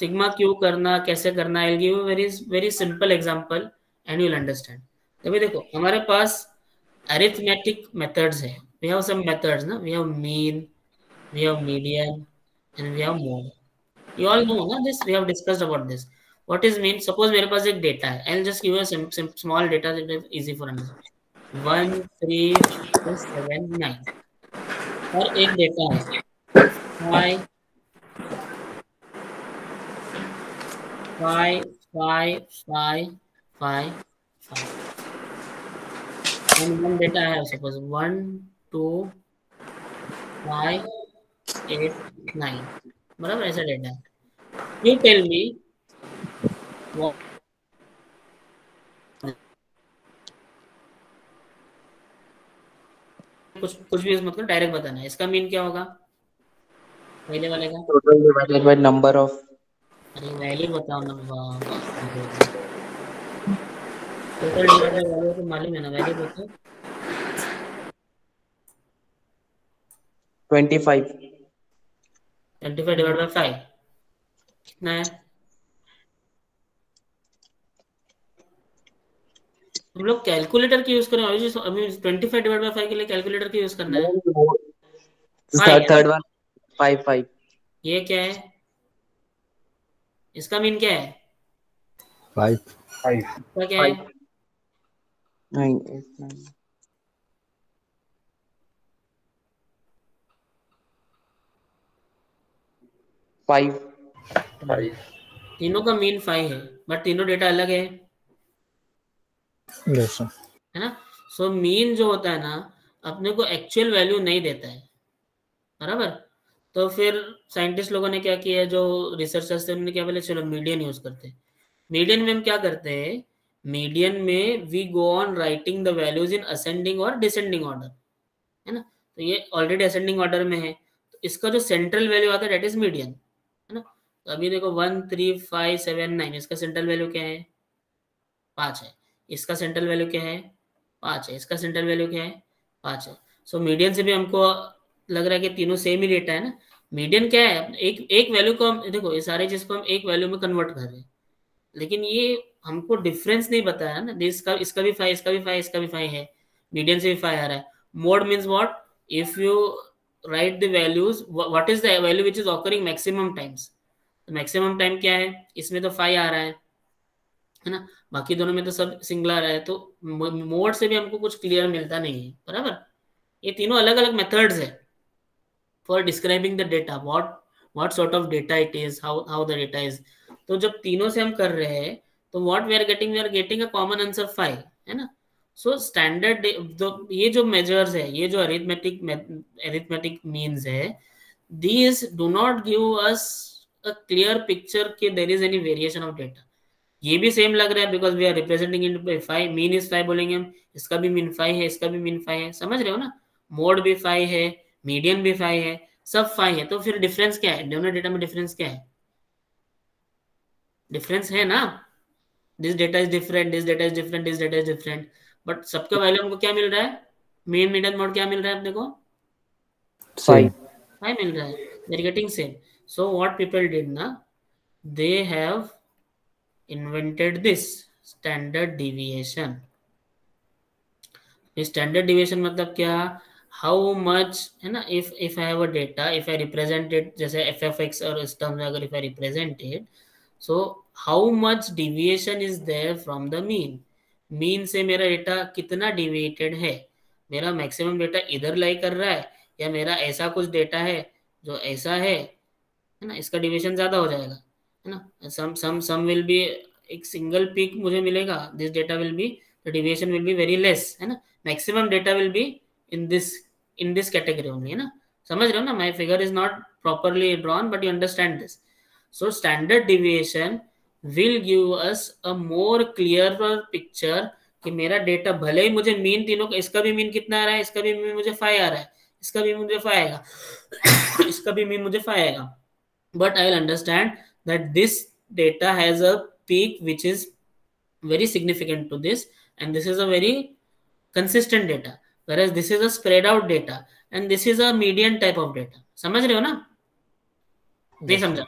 सिग्मा क्यों करना, कैसे करना I give very very simple example and you understand तभी देखो, हमारे पास अरिथमेटिक मेथड्स है। वी हैव सम मेथड्स ना। We have mean we have median and we have mode you all know ना this we have discussed about this what is mean suppose मेरे पास एक डेटा है। I will just give you small data that is easy for understand 1 3 7 9 और एक data है। 5 five, five, five, five, five. And one data I have suppose one, two, five, eight, nine. बराबर the data? You tell me what. कुछ कुछ भी इसमें direct बताना है इसका मीन क्या होगा पहले वाले का total divided by number of अरे वैल्यू बताओ ना वाह टोटल डिवाइडेड वैल्यू तो मालूम है ना वैल्यू बताओ 25 25 डिवाइड बाय 5 ना हम लोग कैलकुलेटर की यूज़ करें अभी अभी 25 डिवाइड बाय 5 के लिए कैलकुलेटर की यूज़ करना है। थर्ड वन 5 5 ये क्या है? इसका मीन क्या है? फाइव इसका क्या है नाइन एट नाइन फाइव तीनों का मीन फाइव है बट तीनों डेटा अलग है। Yes है ना? सो मीन जो होता है ना अपने को एक्चुअल वैल्यू नहीं देता है। बराबर? तो फिर साइंटिस्ट लोगों ने क्या किया जो रिसर्चर्स थे उन्होंने क्या बोले चलो मीडियन यूज़ करते हैं। मीडियन में हम क्या करते हैं? मीडियन में we go on writing the values in ascending और डिसेंडिंग ऑर्डर है ना? तो ये ऑलरेडी असेंडिंग ऑर्डर में है। तो इसका जो सेंट्रल वैल्यू आता है डेट इज़ मीडियन है ना? तो अभी देखो one three five seven nine इसका सेंट्रल वैल्यू क्या है? पाँच है। इसका सेंट्रल वैल्यू क्या है? पाँच है। इसका सेंट्रल वैल्यू क्या है? पाँच है। सो so, मीडियन से भी हमको लग रहा है कि तीनों सेम ही डेटा है ना? मीडियन क्या है? एक एक वैल्यू को हम, देखो, ये सारे चीज़ को हम एक वैल्यू में कन्वर्ट कर रहे हैं। लेकिन ये हमको डिफरेंस नहीं बताया ना। इसका इसका भी फाइव इसका भी फाइव इसका भी फाइव है। मीडियन से भी फाइव आ रहा है। Mode means what if you write the values what is the value which is occurring maximum times maximum time क्या है? इसमें तो फाइव आ रहा है। है ना? बाकी दोनों में तो सब सिंगलर है। तो मोड से भी हमको कुछ क्लियर मिलता नहीं है। बराबर? ये तीनों अलग अलग मेथड्स है। For describing the data what what sort of data it is how how the data is तो जब तीनों से हम कर रहे हैं तो what we are getting we are getting a common answer five है ना? सो स्टैंडर्ड ये जो मेजर्स है, ये जो अरिथमेटिक अरिथमेटिक मीन्स है these do not give us a clear picture कि there is any variation of data ये भी सेम लग रहा है because we are representing in five mean is five बोलेंगे हम, इसका भी मीन फाइव है, इसका भी मीन फाइव है, समझ रहे हो ना? मोड भी फाइव है मीडियम भी फाइव है सब फाइव है तो फिर डिफरेंस क्या है? दोनों डेटा में डिफरेंस क्या है? डिफरेंस है ना? This data is different this data is different this data is different but सबका वैल्यू हमको क्या मिल रहा है? मेन मीडियम मोड क्या मिल रहा है अपने को? फाइव फाइव मिल रहा है। They are getting same so what people did ना? They have invented this standard deviation. Standard deviation मतलब क्या? हाउ मच है ना if if I have a data if I represented जैसे एफ़ एफ़ एक्स और इस टर्म में अगर if I represented so how much deviation is there from the mean mean से मेरा डेटा कितना डिविएटेड है? मेरा मैक्सिमम डेटा इधर लाई कर रहा है, या मेरा ऐसा कुछ डेटा है जो ऐसा है है ना, इसका डिविएशन ज़्यादा हो जाएगा, है ना? Some some some will be एक सिंगल पीक मुझे मिलेगा this data will be the deviation will be very less है ना? Maximum data will be in this this category only है ना समझ रहे हो ना my figure is not properly drawn but you understand this so standard deviation will give us a more clear picture कि मेरा डेटा भले ही मुझे मीन तीनों का, इसका भी मीन कितना आ रहा है, इसका भी मीन मुझे फाइव आ रहा है, इसका भी मुझे फाइव आएगा, इसका भी मीन मुझे फाइव आएगा। But I will understand that this data has a peak which is very significant to this, and this is a very consistent data whereas this is a spread out data and this is a median type of data. समझ रहे हो ना? नहीं समझा?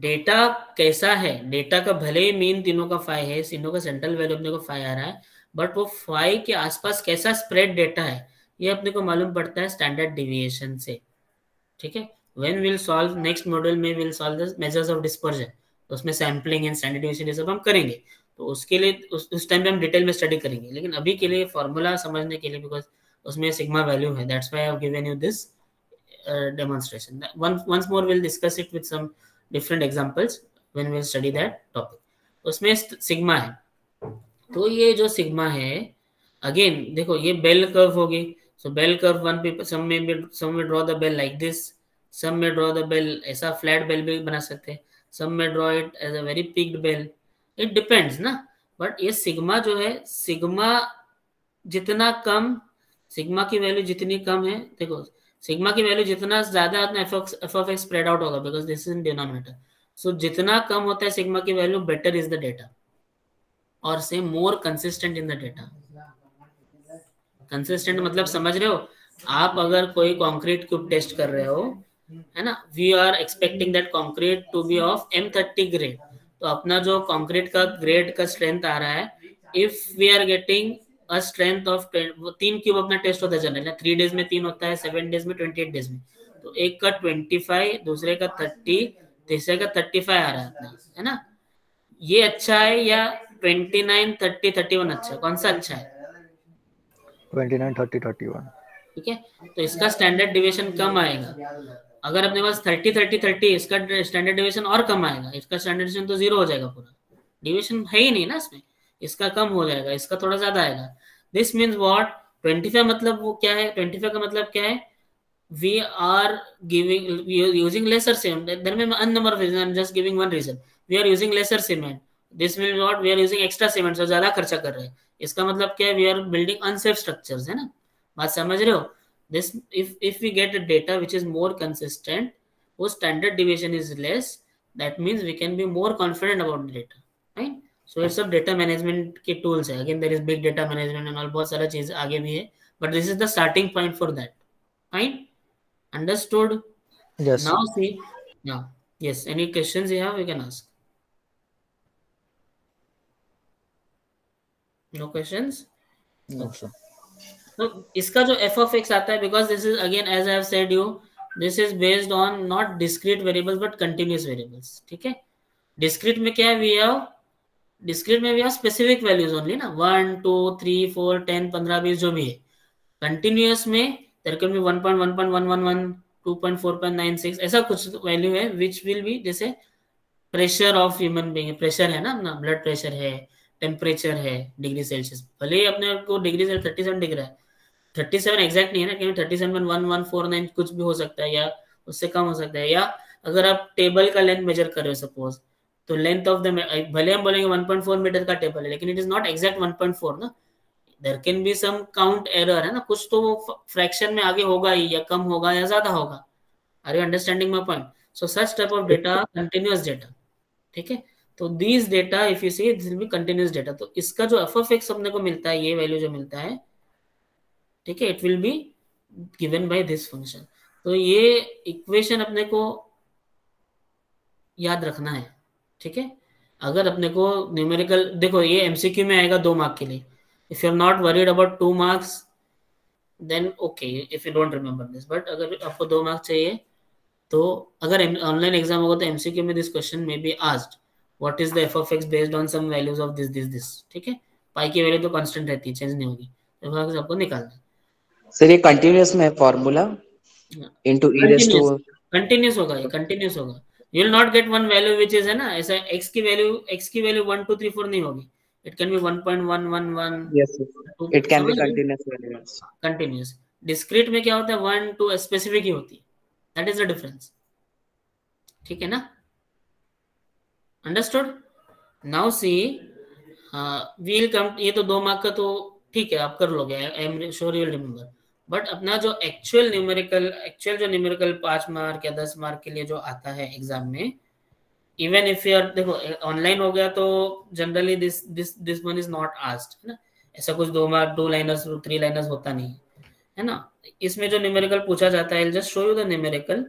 Data कैसा है? Data का भले ही मीन तीनों का फाइव है तीनों का सेंट्रल वैल्यू अपने को फाइव आ रहा है बट वो फाइव के आसपास कैसा स्प्रेड डेटा है ये अपने को मालूम पड़ता है स्टैंडर्ड डिविएशन से। ठीक है? When we'll solve next model में we'll solve the measures of dispersion तो उसमें सैम्पलिंग एंड स्टैंडर्डाइजेशन ये सब हम करेंगे। तो उसके लिए, उस उस टाइम पे हम डिटेल में स्टडी करेंगे। लेकिन अभी के लिए फॉर्मूला समझने के लिए बिकॉज़ उसमें सिग्मा वैल्यू है that's why I have given you this demonstration. Once once more we'll discuss it with some different examples when we'll study that topic. उसमें सिग्मा है। तो ये जो सिग्मा है अगेन देखो ये बेल कर्व होगी। सो बेल कर्व वन पे some may some may draw the bell like this some may draw the bell, ऐसा फ्लैट बेल भी बना सकते हैं। Some may draw it as a very peaked bell it depends, ना? But ये sigma जो है सिग्मा जितना कम सिग्मा की वैल्यू जितनी कम है, देखो सिग्मा की वैल्यू जितना ज़्यादा स्प्रेड आउट होगा because this is in denominator so जितना कम होता है सिग्मा की value better is the data और से more consistent in the data consistent मतलब समझ रहे हो? आप अगर कोई कॉन्क्रीट क्यूब टेस्ट कर रहे हो, है ना? We are expecting that concrete to be of M thirty grade तो अपना जो कंक्रीट का ग्रेड का स्ट्रेंथ आ रहा है if we are getting a strength of तीन क्यूब अपना टेस्ट होता है जनरल थ्री डेज़ में तीन होता है सेवन डेज़ में ट्वेंटी एट डेज़ में। तो एक का ट्वेंटी फाइव दूसरे का थर्टी तीसरे का थर्टी फाइव आ रहा है अपना है ना? ये अच्छा है या twenty nine thirty thirty one अच्छा है? कौन सा अच्छा है? 29 30 31 ठीक है? तो इसका स्टैंडर्ड डिविएशन कम आएगा। अगर अपने पास थर्टी थर्टी थर्टी इसका स्टैंडर्ड डिविएशन और कम आएगा, इसका स्टैंडर्ड डिविएशन तो ज़ीरो हो जाएगा पूरा। डिविएशन है ही नहीं ना इसमें, इसका कम हो जाएगा, इसका थोड़ा ज़्यादा आएगा। This means what twenty five मतलब वो क्या है? ट्वेंटी फाइव का मतलब क्या है? Cement there may be n number of reasons, i'm just giving one reason. We are using lesser cement this means what? We are using extra cement so ज़्यादा खर्चा कर रहे हैं। इसका मतलब क्या है? We are building unsafe structures है ना? बात समझ रहे हो? this if if we get a data which is more consistent whose standard deviation is less that means we can be more confident about the data right? So it's a data management ki tools hai. again there is big data management and all bahut but this is the starting point for that fine understood? Yes. Now see yeah yes any questions you have you can ask. No questions? No okay. sir. तो इसका जो F of X आता है because this is again as I said you this is based on not discrete variables but continuous variables ठीक है? Discrete में क्या है वी हैव डिस्क्रीट में we have specific values only ना? One two three four ten पंद्रह, बीस, जो भी है। कंटिन्यूस में there can be one point one point one one one two point four point nine six ऐसा कुछ वैल्यू है विच विल बी जैसे pressure of human being pressure है ना ब्लड प्रेशर है टेम्परेचर है डिग्री सेल्सियस भले ही अपने को degree Celsius thirty seven degree है थर्टी सेवन एग्जैक्ट नहीं है ना, क्योंकि thirty seven one one four nine कुछ भी हो सकता है या उससे कम हो सकता है, या अगर आप टेबल का लेंथ मेजर कर रहे हो सपोज़ तो लेंथ ऑफ़ द भले हम बोलेंगे 1.4 मीटर का टेबल है, लेकिन इट इज़ नॉट एग्जैक्ट 1.4 ना। There can be some count error है ना, कुछ तो वो फ्रैक्शन में आगे होगा ही, या कम होगा या ज़्यादा होगा। Are you understanding my point so such type of data continuous data ठीक है? तो these data if you see this will be continuous data तो इसका जो एफ़ अपने को मिलता है, ये वैल्यू जो मिलता है ठीक है it will be given by this function तो ये इक्वेशन अपने को याद रखना है, ठीक है? अगर अपने को न्यूमेरिकल देखो ये एमसीक्यू में आएगा दो मार्क के लिए। If you're not worried about two marks then okay if you don't remember this but अगर आपको दो मार्क्स चाहिए तो अगर ऑनलाइन एग्ज़ाम होगा तो एमसीक्यू में this question may be asked what is the F of X based on some values of this this this ठीक है? पाई की वैल्यू तो कांस्टेंट रहती है चेंज नहीं होगी। एक्स आपको निकालना सर ये कंटिन्यूअस में है formula into e raise to continuous होगा ये कंटिन्यूस होगा। You will not get one value which is है ना ऐसा x की वैल्यू x की वैल्यू 1 2 3 4 नहीं होगी। It can be 1.111 yes sir. it can be continuous values continuous discrete में क्या होता है? वन टू स्पेसिफिक ही होती है। दैट इज़ द डिफरेंस ठीक है ना? Understood now see we'll come ये तो दो मार्क का तो ठीक है आप कर लोगे। I am sure you will remember but अपना जो एक्चुअल न्यूमेरिकल एक्चुअल जो न्यूमेरिकल पाँच मार्क या दस मार्क के लिए जो आता है एग्ज़ाम में इवन इफ़ यू आर देखो ऑनलाइन हो गया तो generally this this this one is not asked है ना? ऐसा कुछ दो mark two liners three liners होता नहीं है ना? इसमें जो न्यूमेरिकल पूछा जाता है just show you the numerical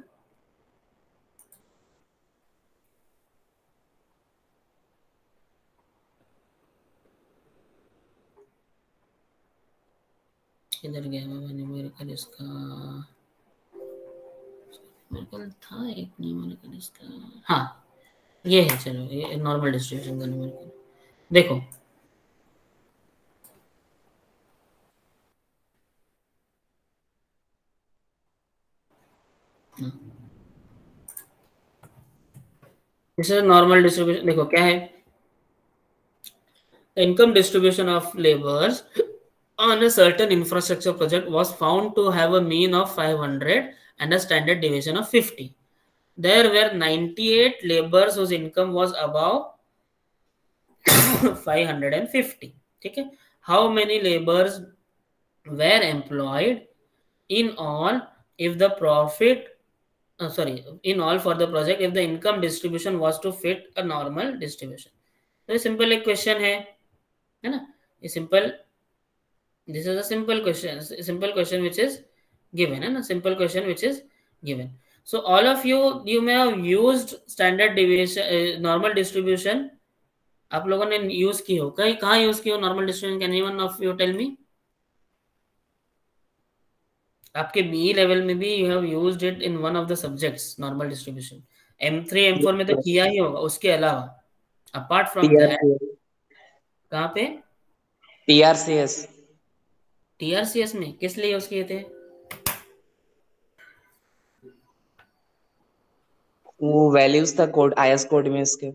इधर गया मैं न्यूमेरिकल इसका न्यूमेरिकल था एक न्यूमेरिकल इसका हाँ ये है, चलो, ये नॉर्मल डिस्ट्रीब्यूशन का न्यूमेरिकल देखो। नॉर्मल डिस्ट्रीब्यूशन देखो, क्या है? Income distribution of labors on a certain infrastructure project was found to have a mean of 500 and a standard deviation of 50 there were 98 laborers whose income was above 550 okay how many laborers were employed in all if the profit uh, sorry in all for the project if the income distribution was to fit a normal distribution so simple एक question है है ना ये simple this is a simple question simple question which is given है ना simple question which is given So all of you, you may have used standard deviation, uh, normal distribution. आप लोगों ने यूज़ की हो कहीं कहाँ यूज़ की हो normal distribution can anyone of you tell me आपके बी लेवल में भी you have used it in one of the subjects normal distribution M3 M4 में तो किया ही होगा उसके अलावा अपार्ट फ्रॉम दैट कहाँ पे टीआरसीएस टीआरसीएस में किस लिए यूज़ किए थे? वो वैल्यूज़ था कोड आईएस कोड में इसके।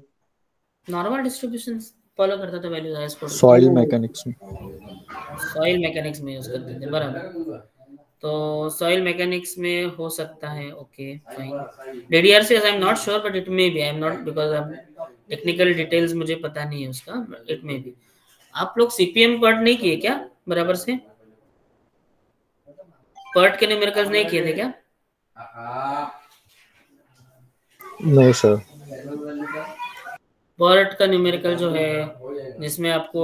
नॉर्मल डिस्ट्रीब्यूशन फॉलो करता था values IS code soil mechanics में। सॉइल मैकेनिक्स में यूज़ करते थे बराबर। तो सॉइल मैकेनिक्स में हो सकता है okay fine DDRCS I am not sure but it may be I am not because technical details मुझे पता नहीं है उसका इट मे बी आप लोग सीपीएम पर्ट नहीं किए क्या बराबर से? पर्ट के न्यूमेरिकल्स नहीं किए थे क्या? नो सर पर्ट का न्यूमेरिकल जो है जिसमें आपको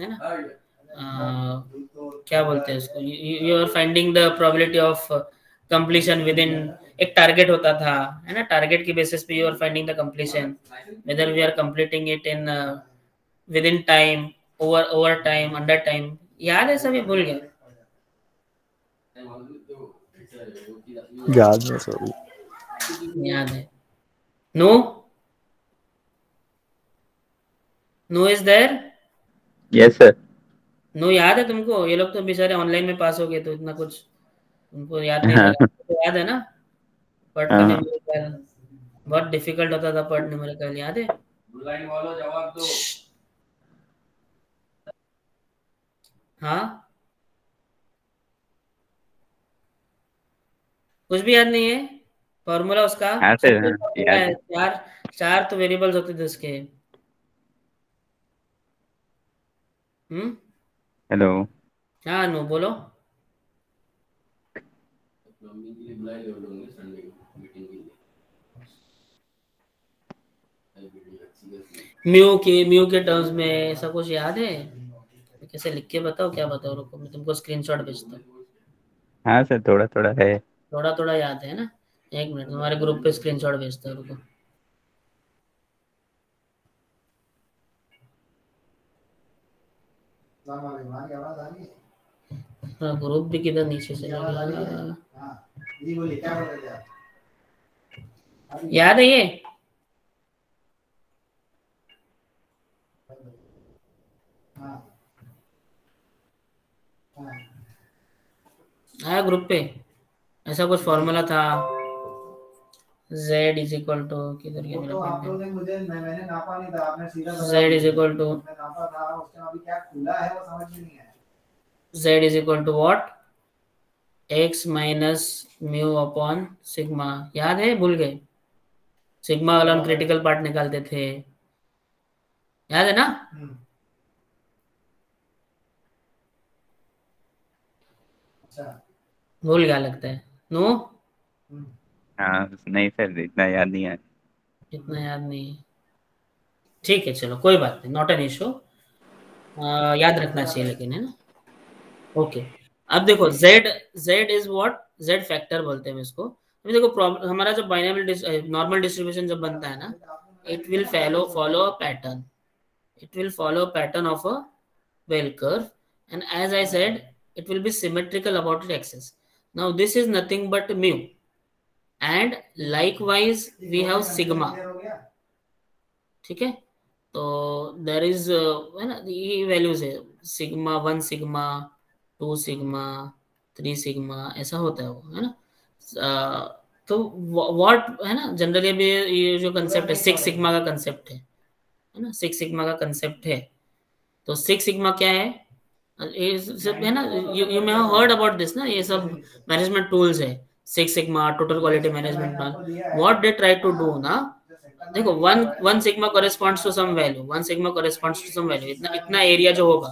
है ना? आ, क्या बोलते हैं उसको? You are finding the probability of completion within एक टारगेट होता था है ना? टारगेट की बेसिस पे you are finding the completion whether we are completing it in within time over over time under time याद है सब? ये भूल गए याद नहीं सर याद है। No? No is there yes sir no याद है तुमको? ये लोग तो बेचारे ऑनलाइन में पास हो गए तो इतना कुछ उनको याद नहीं तो याद है ना? हाँ। न्यूमेरिकल बहुत डिफ़िकल्ट होता था पढ़ न्यूमेरिकल याद है? ऑनलाइन वालों जवाब दो। हाँ? कुछ भी याद नहीं है। फॉर्मूला उसका। है। चार चार तो वेरिएबल्स होते थे उसके। हम्म? हेलो हाँ नो बोलो। म्यू के म्यू के टर्म्स में ऐसा कुछ याद है? कैसे लिख के बताओ क्या बताओ रुको मैं तुमको स्क्रीनशॉट भेजता हूँ। हाँ सर थोड़ा थोड़ा है। थोड़ा थोड़ा याद है ना? एक मिनट तुम्हारे ग्रुप पे स्क्रीनशॉट भेजता हूँ, रुको। हाँ ग्रुप भी किधर नीचे से याद है ये? आया ग्रुप पे। ऐसा कुछ फॉर्मूला था? Z इज़ इक्वल टू किधर गया? मेरा आप लोगों ने मुझे मैं मैंने नापा नहीं था आपने सीधा z इज़ इक्वल टू नापा था उसने अभी क्या खुला है वो समझ में नहीं आया। Z is equal to what x minus mu upon sigma याद है? भूल गए। सिग्मा वाला हम क्रिटिकल पार्ट निकालते थे। याद है ना? हम्म। अच्छा। भूल गया लगता है। नो। हाँ नहीं सर इतना याद नहीं है। इतना याद नहीं ठीक है चलो कोई बात नहीं नॉट एन इशू याद रखना चाहिए लेकिन है ना? ओके अब देखो z z is what z factor बोलते हैं इसको। अभी देखो प्रॉब्लम हमारा जब बाइनोमियल नॉर्मल डिस्ट्रीब्यूशन जब बनता है ना it will follow follow a pattern. It will follow a pattern of a bell curve. And as i said it will be symmetrical about its axis. Now this is nothing but mu. And likewise we have sigma. Clear हो गया। ठीक है? तो there is है ना? ये values है। Sigma one sigma two sigma three sigma ऐसा होता है वो है ना? तो व्हाट है ना? जनरली अभी ये जो कंसेप्ट है सिक्स सिग्मा का कंसेप्ट है। है ना? सिक्स सिग्मा का कंसेप्ट है। तो सिक्स सिग्मा क्या है? ये सब है ना? You you may heard about this ना? ये सब मैनेजमेंट टूल्स है। Six sigma total quality management what they try to do ना? देखो one one sigma corresponds to some value one sigma corresponds to some value इतना इतना area जो होगा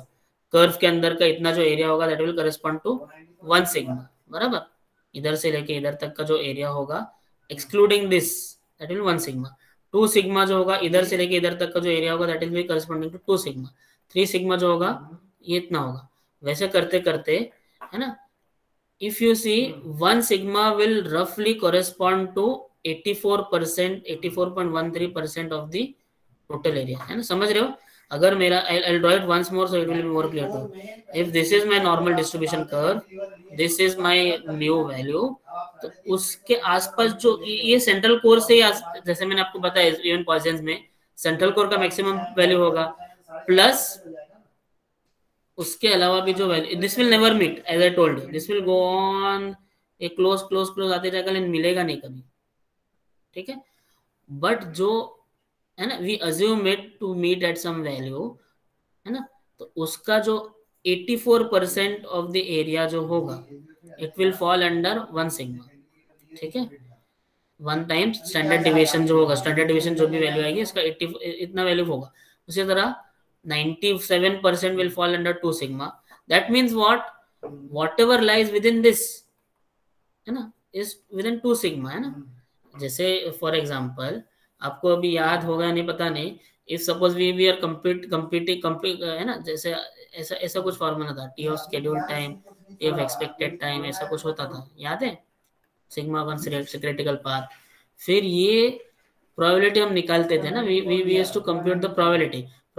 कर्व के अंदर का इतना जो एरिया होगा that will correspond to one sigma बराबर? इधर से लेके इधर तक का जो एरिया होगा excluding this that will one sigma two sigma जो होगा इधर से लेके इधर तक का जो एरिया होगा that will be corresponding to two sigma three sigma जो होगा ये इतना होगा। वैसे करते करते, है ना? If you see, one sigma will roughly correspond to 84 percent 84.13 percent of the total area है ना? समझ रहे हो? अगर मेरा I draw it once more so it will be more clear to if this is my normal distribution curve this is my new value तो उसके आसपास जो, ये सेंट्रल कोर से जैसे मैंने आपको बताया इवन पॉइजन में सेंट्रल कोर का मैक्सिमम वैल्यू होगा प्लस उसके अलावा भी जो this will never meet as I told this will go on a close close close आते जाकर लेकिन मिलेगा नहीं कभी। ठीक है? बट जो, है ना we assume it to meet at some value है ना? तो उसका जो 84 परसेंट ऑफ़ द एरिया जो होगा it will fall under one sigma ठीक है? वन टाइम स्टैंडर्ड डिविएशन जो होगा स्टैंडर्ड डिविएशन जो भी वैल्यू आएगी, इसका 80 इतना वैल्यू होगा। उसी तरह 97 percent will fall under 2 sigma. That means what? Whatever lies within this है ना? Is within 2 sigma है ना? जैसे फॉर एग्जांपल आपको अभी याद होगा नहीं पता नहीं if suppose we we are complete completing complete है ना? जैसे ऐसा ऐसा कुछ फॉर्मूला था T of schedule time T of expected time ऐसा कुछ होता था। याद है? सिग्मा वन क्रिटिकल पाथ फिर ये प्रोबेबिलिटी हम निकालते थे ना? We we we to compute the probability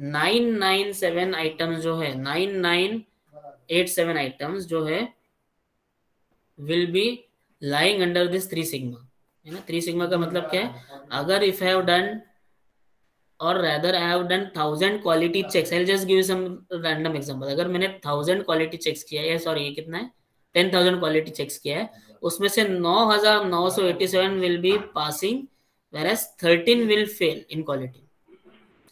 1000 items 997 items जो है 9987 items जो है, will be lying under this 3 sigma. है ना? थ्री सिग्मा का मतलब क्या है? अगर इफ़ हैव डन और rather I have done thousand quality checks I just give some random example अगर मैंने थाउज़ेंड क्वालिटी चेक्स किया है सॉरी ये कितना है? टेन थाउज़ेंड क्वालिटी चेक्स किया है, उसमें से नौ हज़ार नौ सौ eighty seven will be passing where as thirteen will fail in quality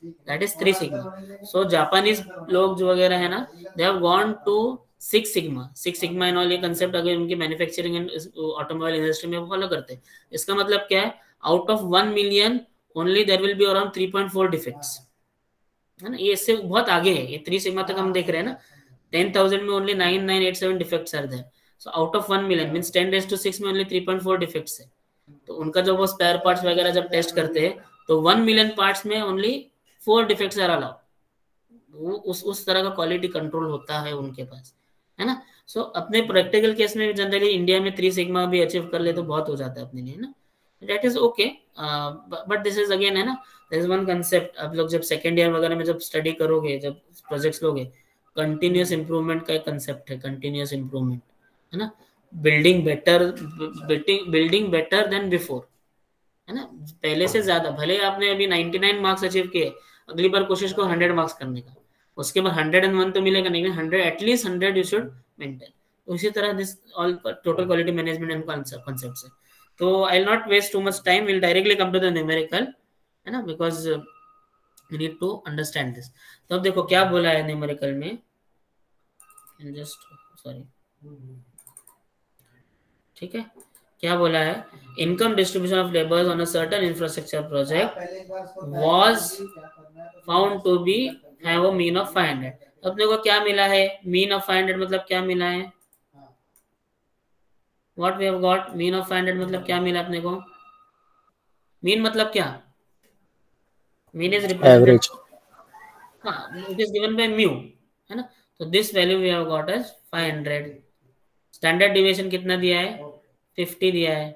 that is three sigma so Japanese लोग जो वगैरह है ना they have gone to six sigma six sigma in all ये कंसेप्ट अगर उनकी मैन्युफैक्चरिंग एंड ऑटोमोबाइल इंडस्ट्री में follow करते हैं। इसका मतलब क्या है? Out of one million only there will be around three point four defects है ना? ये इससे बहुत आगे है। ये थ्री सिग्मा तक हम देख रहे हैं ना। टेन थाउज़ेंड में only nine nine eight seven defects are there so out of one million mean ten days to six में only three point four defects है। तो उनका जब वो स्पेयर पार्ट्स वगैरह जब टेस्ट करते हैं तो वन मिलियन पार्ट्स में only four defects are allowed उस उस तरह का क्वालिटी कंट्रोल होता है उनके पास है ना? सो so, अपने प्रैक्टिकल केस में जनरली इंडिया में थ्री सिग्मा भी अचीव कर ले तो बहुत हो जाता है अपने लिए ना? That is okay but this is again है ना? दिस इज़ वन कंसेप्ट आप लोग जब सेकेंड ईयर वगैरह में जब स्टडी करोगे जब प्रोजेक्ट्स लोगे कंटिन्यूस इंप्रूवमेंट का एक कंसेप्ट है कंटिन्यूस इंप्रूवमेंट है ना? Building better building better than before है ना? पहले से ज़्यादा भले आपने अभी 99 मार्क्स अचीव किए अगली बार कोशिश को 100 मार्क्स करने का। उसके बाद हंड्रेड एंड वन तो मिलेगा नहीं hundred at least hundred you should maintain तो इसी तरह this all total quality management and concept है तो I will not waste too much time will directly come to the numerical है ना? Because you need to understand this तो अब देखो क्या बोला है न्यूमेरिकल में। जस्ट सॉरी ठीक है? क्या बोला है? Income distribution of labours on a certain infrastructure project was found to be है वो मीन ऑफ़ 500 तो अपने को क्या मिला है? मीन ऑफ़ 500 मतलब क्या मिला है? What we have got mean of 500 मतलब क्या मिला अपने को? मीन मतलब क्या? Mean is average it is given by mu है ना? तो this value we have got as 500 standard deviation कितना दिया है? 50 दिया है।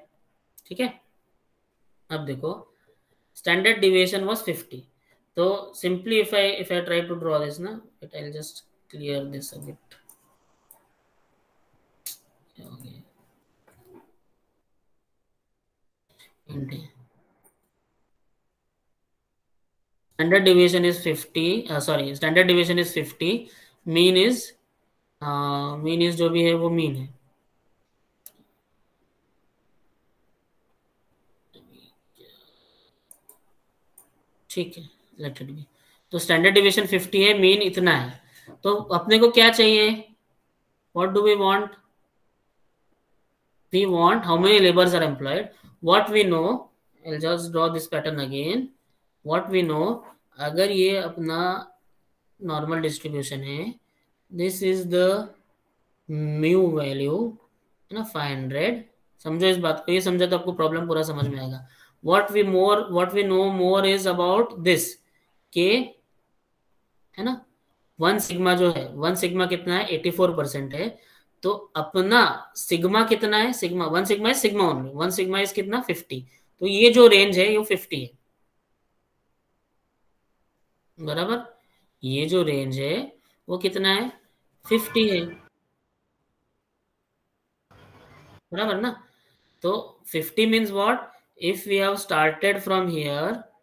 ठीक है? अब देखो। Standard deviation was 50 So simply if I if I try to draw this now, it I'll just clear this a bit. Okay. Standard deviation is 50. Uh, sorry, standard deviation is 50. Mean is uh, mean is जो भी है वो mean है. ठीक है let it be तो standard deviation 50 है mean इतना है। तो अपने को क्या चाहिए? What do we want we want how many laborers are employed? What we know, i'll just draw this pattern again. What we know, अगर ये अपना नॉर्मल डिस्ट्रीब्यूशन है this is the mu value है ना 500 समझो इस बात को, ये समझा तो आपको प्रॉब्लम पूरा समझ में आएगा। What we more what we know more is about this के, है ना? वन सिग्मा जो है, वन सिग्मा कितना है? 84 परसेंट है। तो अपना सिग्मा कितना है? सिग्मा, वन सिग्मा है sigma only one sigma is कितना? 50 तो ये जो रेंज है, ये 50 है। बराबर? ये जो रेंज है, वो कितना है? 50 है। बराबर ना? तो 50 means what if we have started from here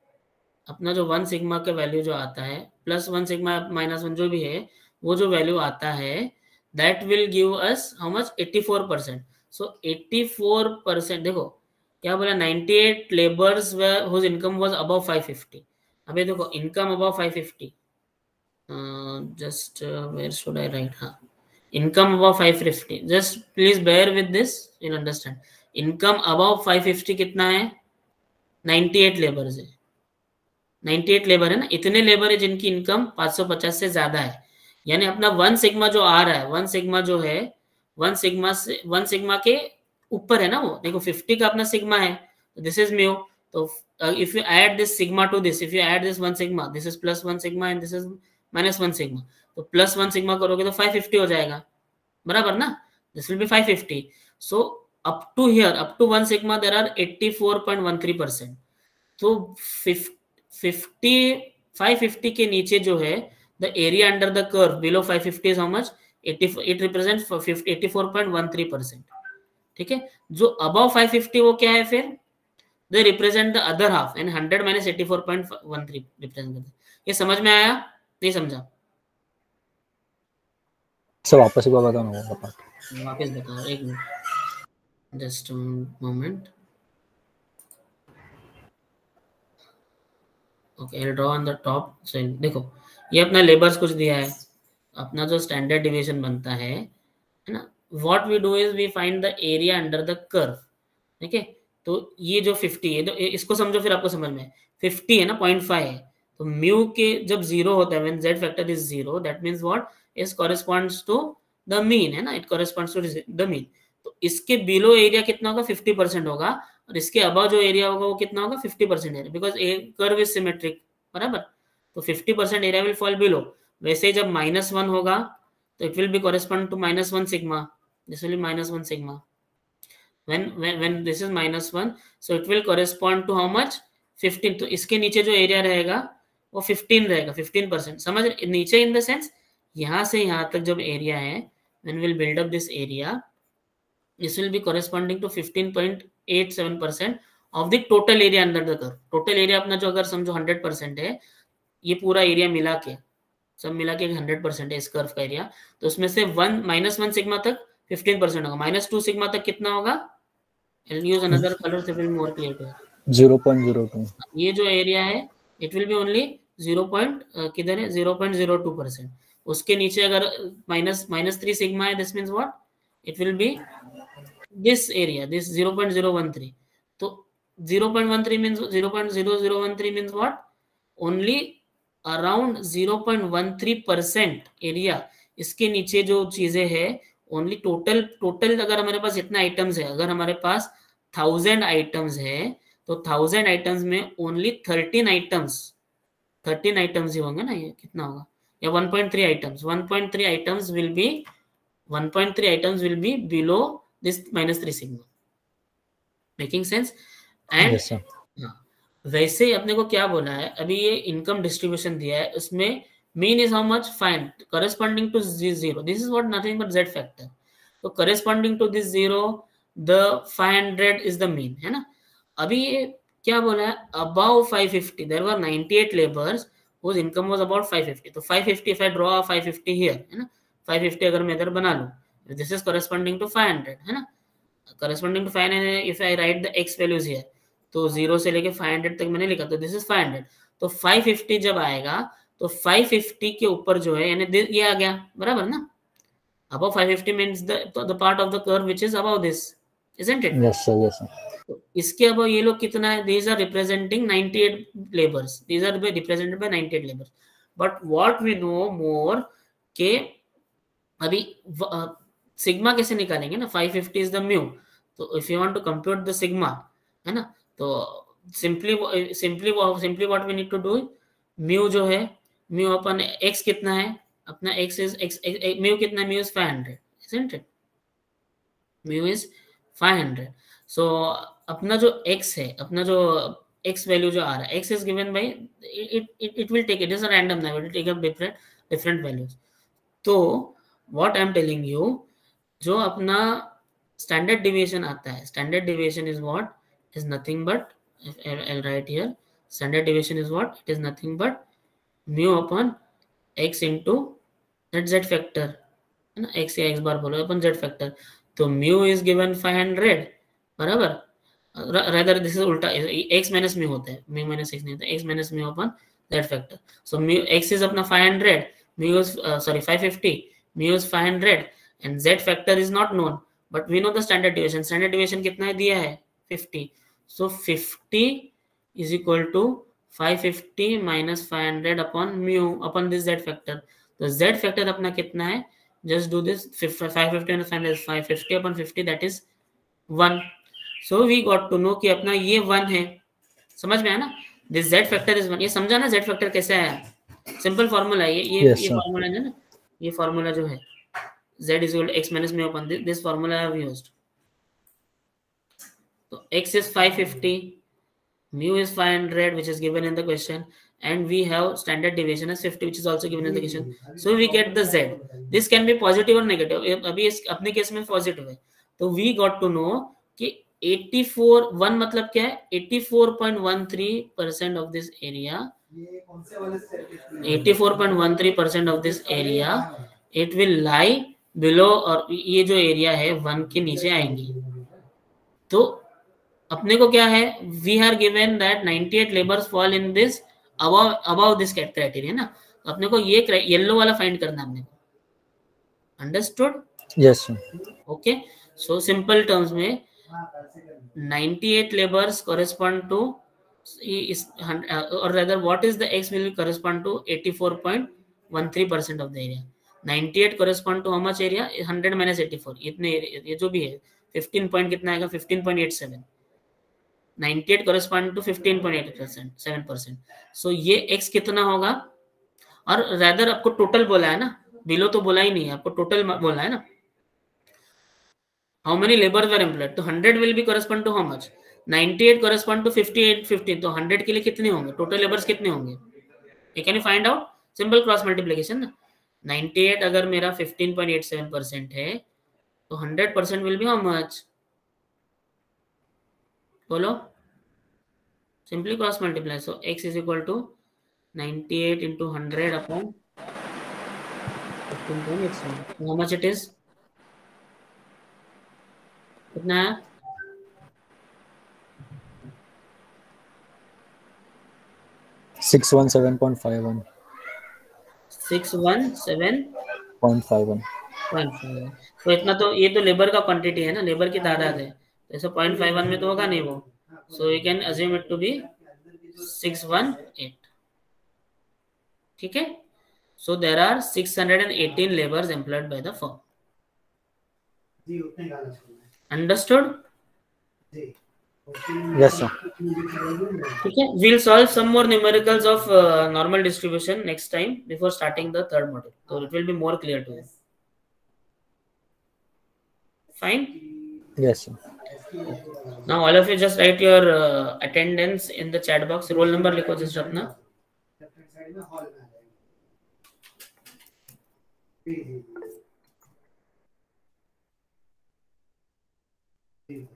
अपना जो वन सिग्मा का वैल्यू जो आता है plus one sigma minus one जो भी है, वो जो वैल्यू आता है that will give us how much 84 percent so 84 percent देखो, क्या बोला? 98 labours whose income was above 550 अबे देखो income above 550 just where should I write हाँ income above 550 just please bear with this, you'll understand. Income above 550 कितना है? 98 labours है. 98 labour है ना, इतने लेबर है जिनकी इनकम 550 से ज़्यादा है। यानी अपना वन सिग्मा जो आ रहा है, वन सिग्मा जो है, वन सिग्मा से, वन सिग्मा के ऊपर है ना वो। देखो 50 का अपना सिग्मा है दिस इज़ म्यू तो if you add this sigma to this if you add this one sigma this is plus one sigma and this is minus one sigma तो प्लस वन सिग्मा करोगे तो 550 हो जाएगा। बराबर ना? This will be 550 so up to here up to one sigma there are 84.13 percent तो 50 550 के नीचे जो है the area under the curve below 550 is how much 80 it represent 84.13 percent ठीक है? जो अबव 550 वो क्या है फिर? They represent the other half and 100 minus 84.13 represent करते ये समझ में आया? नहीं समझा? सर वापस एक बार बताना होगा वापस बता एक minute. Just moment okay I draw on the top so देखो, ये अपना लेबर्स कुछ दिया है। अपना जो स्टैंडर्ड डिवीज़न बनता है है ना? What we do is we find the area under the curve ठीक है? तो ये जो 50 है तो इसको समझो फिर आपको समझ में 50 है ना 0.5 है। तो म्यू के जब ज़ीरो होता है when z factor is zero that means what is corresponds to the mean है ना? It corresponds to the mean तो इसके बिलो एरिया कितना होगा? 50 परसेंट होगा। और इसके अबव जो एरिया होगा वो कितना होगा? 50 percent area because a curve is symmetric बराबर? तो 50 percent area will fall below वैसे जब माइनस वन होगा तो it will be correspond to minus one sigma this will minus one sigma when when when this is minus one so it will correspond to how much? 15 तो इसके नीचे जो area रहेगा, वो 15 रहेगा 15 परसेंट समझ नीचे इन द सेंस यहाँ से यहाँ तक जब एरिया है, when we'll build up this area, this will be corresponding to 15.87 percent of the total area under the curve. Total area अपना जो अगर समझो 100 परसेंट है ये पूरा एरिया मिला के सब मिला के 100 परसेंट है इस कर्व का एरिया तो उसमें से वन माइनस वन सिग्मा तक 15 परसेंट होगा। माइनस टू सिग्मा तक कितना होगा? Another color to be more clear zero point zero two ये जो एरिया है it will be only zero point किधर है? Zero point zero two percent उसके नीचे अगर माइनस माइनस थ्री सिग्मा है this means what it will be point zero zero one three means what only around zero point one three percent area इसके नीचे जो चीज़ें है ओनली टोटल टोटल अगर हमारे पास इतना आइटम्स है, अगर हमारे पास थाउज़ेंड आइटम्स है तो थाउज़ेंड आइटम्स में only thirteen items thirteen items ही होंगे ना ये, कितना होगा? या 1.3 items 1.3 items will be 1.3 items will be below this minus three sigma making sense and वैसे अपने को क्या बोला है? अभी ये इनकम डिस्ट्रीब्यूशन दिया है उसमें mean is how much fine corresponding to zero this is what nothing but zed factor तो corresponding to this zero the 500 is the mean है ना? अभी ये क्या बोला है? Above 550 there were 98 labours whose income was about 550 तो 550 if I draw a 550 here है ना? 550 अगर मैं इधर बना लूँ this is corresponding to 500 है ना corresponding to 500 if I write the x values here तो ज़ीरो से लेके 500 तक मैंने लिखा तो दिस इज़ 500 तो 550 जब आएगा तो 550 के ऊपर जो है यानी ये आ गया बराबर ना above 550 means the the part of the curve which is above this isn't it Yes, sir. Yes, sir. तो इसके अब ये लोग कितना है these are representing 98 labours these are represented by 98 labours but what we know more के अभी sigma कैसे निकालेंगे ना? 550 इज़ द म्यू तो if you want to compute the sigma है ना? तो simply simply simply what we need to do mu जो है म्यू अपन एक्स कितना है? अपना एक्स इज़ एक्स म्यू कितना mu is 500 isn't it? Mu is 500 so अपना जो x है, अपना जो x वैल्यू जो आ रहा है, x is given by it it it will take it is a random ना will take up different different values तो what I am telling you जो अपना स्टैंडर्ड डिविएशन आता है standard deviation is what is nothing but L right here standard deviation is what it is nothing but mu upon x into zed zed factor है ना? X या x bar बोलो अपन Z factor तो mu is given 500 बराबर? Rather this is उल्टा x minus mu होता है म्यू माइनस एक्स नहीं होता x minus mu upon zed factor so mu x is अपना 500 mu is sorry 550 mu is 500 and z factor is not known but we know the standard deviation standard deviation कितना है दिया है 50 so 50 is equal to 550 minus 500 upon mu upon this z factor तो z factor अपना कितना है just do this 550 and 500 is 550 upon 50 that is 1 so we got to know कि अपना ये 1 है समझ में आया ना this z factor is 1 ये समझा ना z factor कैसे आया सिंपल फार्मूला है ये ये Yes, ये sir. फार्मूला है ना ये फार्मूला जो है z is equal to x minus mu upon this, this formula I have used so x is 550 mu is 500 which is given in the question and we have standard deviation as 50 which is also given in the question so we get the z this can be positive or negative अभी इस अपने case में positive है तो we got to know कि 84 1 मतलब क्या है 84.13 percent of this area ये कौन से वाले से 84.13 percent of this area it will lie below और ये जो एरिया है वन के नीचे आएँगी। तो अपने को क्या है? We are given that 98 labours fall in this above above this criteria ना? तो अपने को ये येलो वाला फाइंड करना है अपने को। Understood sir. Okay so simple terms में 98 laborers correspond to is or rather what is the x will correspond to 84.13 percent of the area? 98 eight correspond to how much 100 minus eighty इतने ये जो भी है 15 पॉइंट कितना आएगा? 15.87 point eight seven two 15.8 point percent seven percent so ये और rather आपको टोटल बोला है ना? बिलो तो बोला ही नहीं है, आपको टोटल बोला है ना? How many labour were employed तो 100 will be correspond to how much 98 eight two 58 15 तो 100 के लिए कितने होंगे? टोटल लेबर्स कितने होंगे? You find out simple cross multiplication ना? 98 अगर मेरा 15.87 परसेंट है तो 100 percent will be how much बोलो। Simply cross multiply so x is equal to 98 into 100 upon 15.87 how much it is? कितना है? Six one seven point five one. Six one seven? point five point five तो इतना तो ये तो labour का quantity है ना लेबर की तादाद है। तो ऐसा पॉइंट फाइव वन में तो होगा नहीं वो। So you can assume it to be six one eight. ठीक है? So there are six hundred and eighteen labours employed by the firm understood ji. Yes, sir. ठीक है we'll solve some more numericals of uh, normal distribution next time before starting the third module so it will be more clear to you fine Yes, sir. now all of you just write your uh, attendance in the chat box roll number लिखो just अपना side में hall में आ जाएगा जी जी जी जी।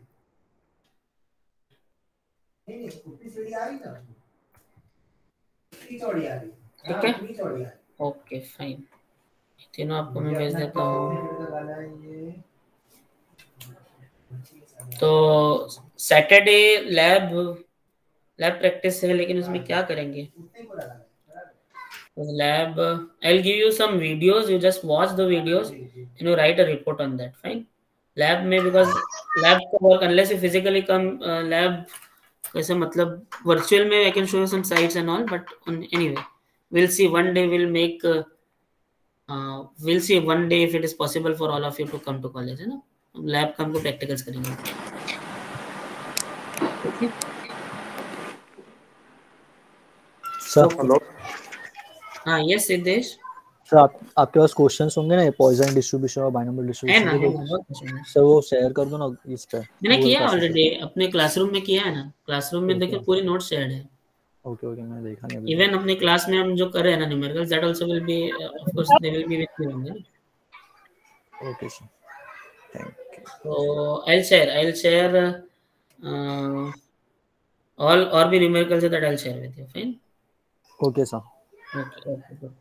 Okay fine तीनों आपको मैं भेज देता हूँ। तो सैटरडे लैब लैब प्रैक्टिस है लेकिन उसमें क्या करेंगे? Lab I will give you some videos you just watch the videos you write a report on that fine lab में बिकॉज़ लैब का work unless you physically come lab कैसे मतलब virtual में I can show you some sites and all but anyway will see one day will make will see one day if it is possible for all of you to come to college है ना lab का हमको practicals करेंगे। Okay sir hello हाँ yes Siddhesh sir आप आपके पास questions होंगे ना पॉइजन डिस्ट्रीब्यूशन और बाइनोमियल डिस्ट्रीब्यूशन सर वो शेयर कर दो ना इस पे। मैंने किया ऑलरेडी अपने क्लासरूम में किया है ना। क्लासरूम में देखिए पूरी नोट शेयर्ड है। ओके ओके मैंने देखा नहीं इवन अपने क्लास में हम जो कर रहे हैं ना numericals that also will be of course they will be with me होंगे okay sir thank you So I'll share. I'll share uh, all or be numerical so that I'll share with you. Fine. Okay sir okay good.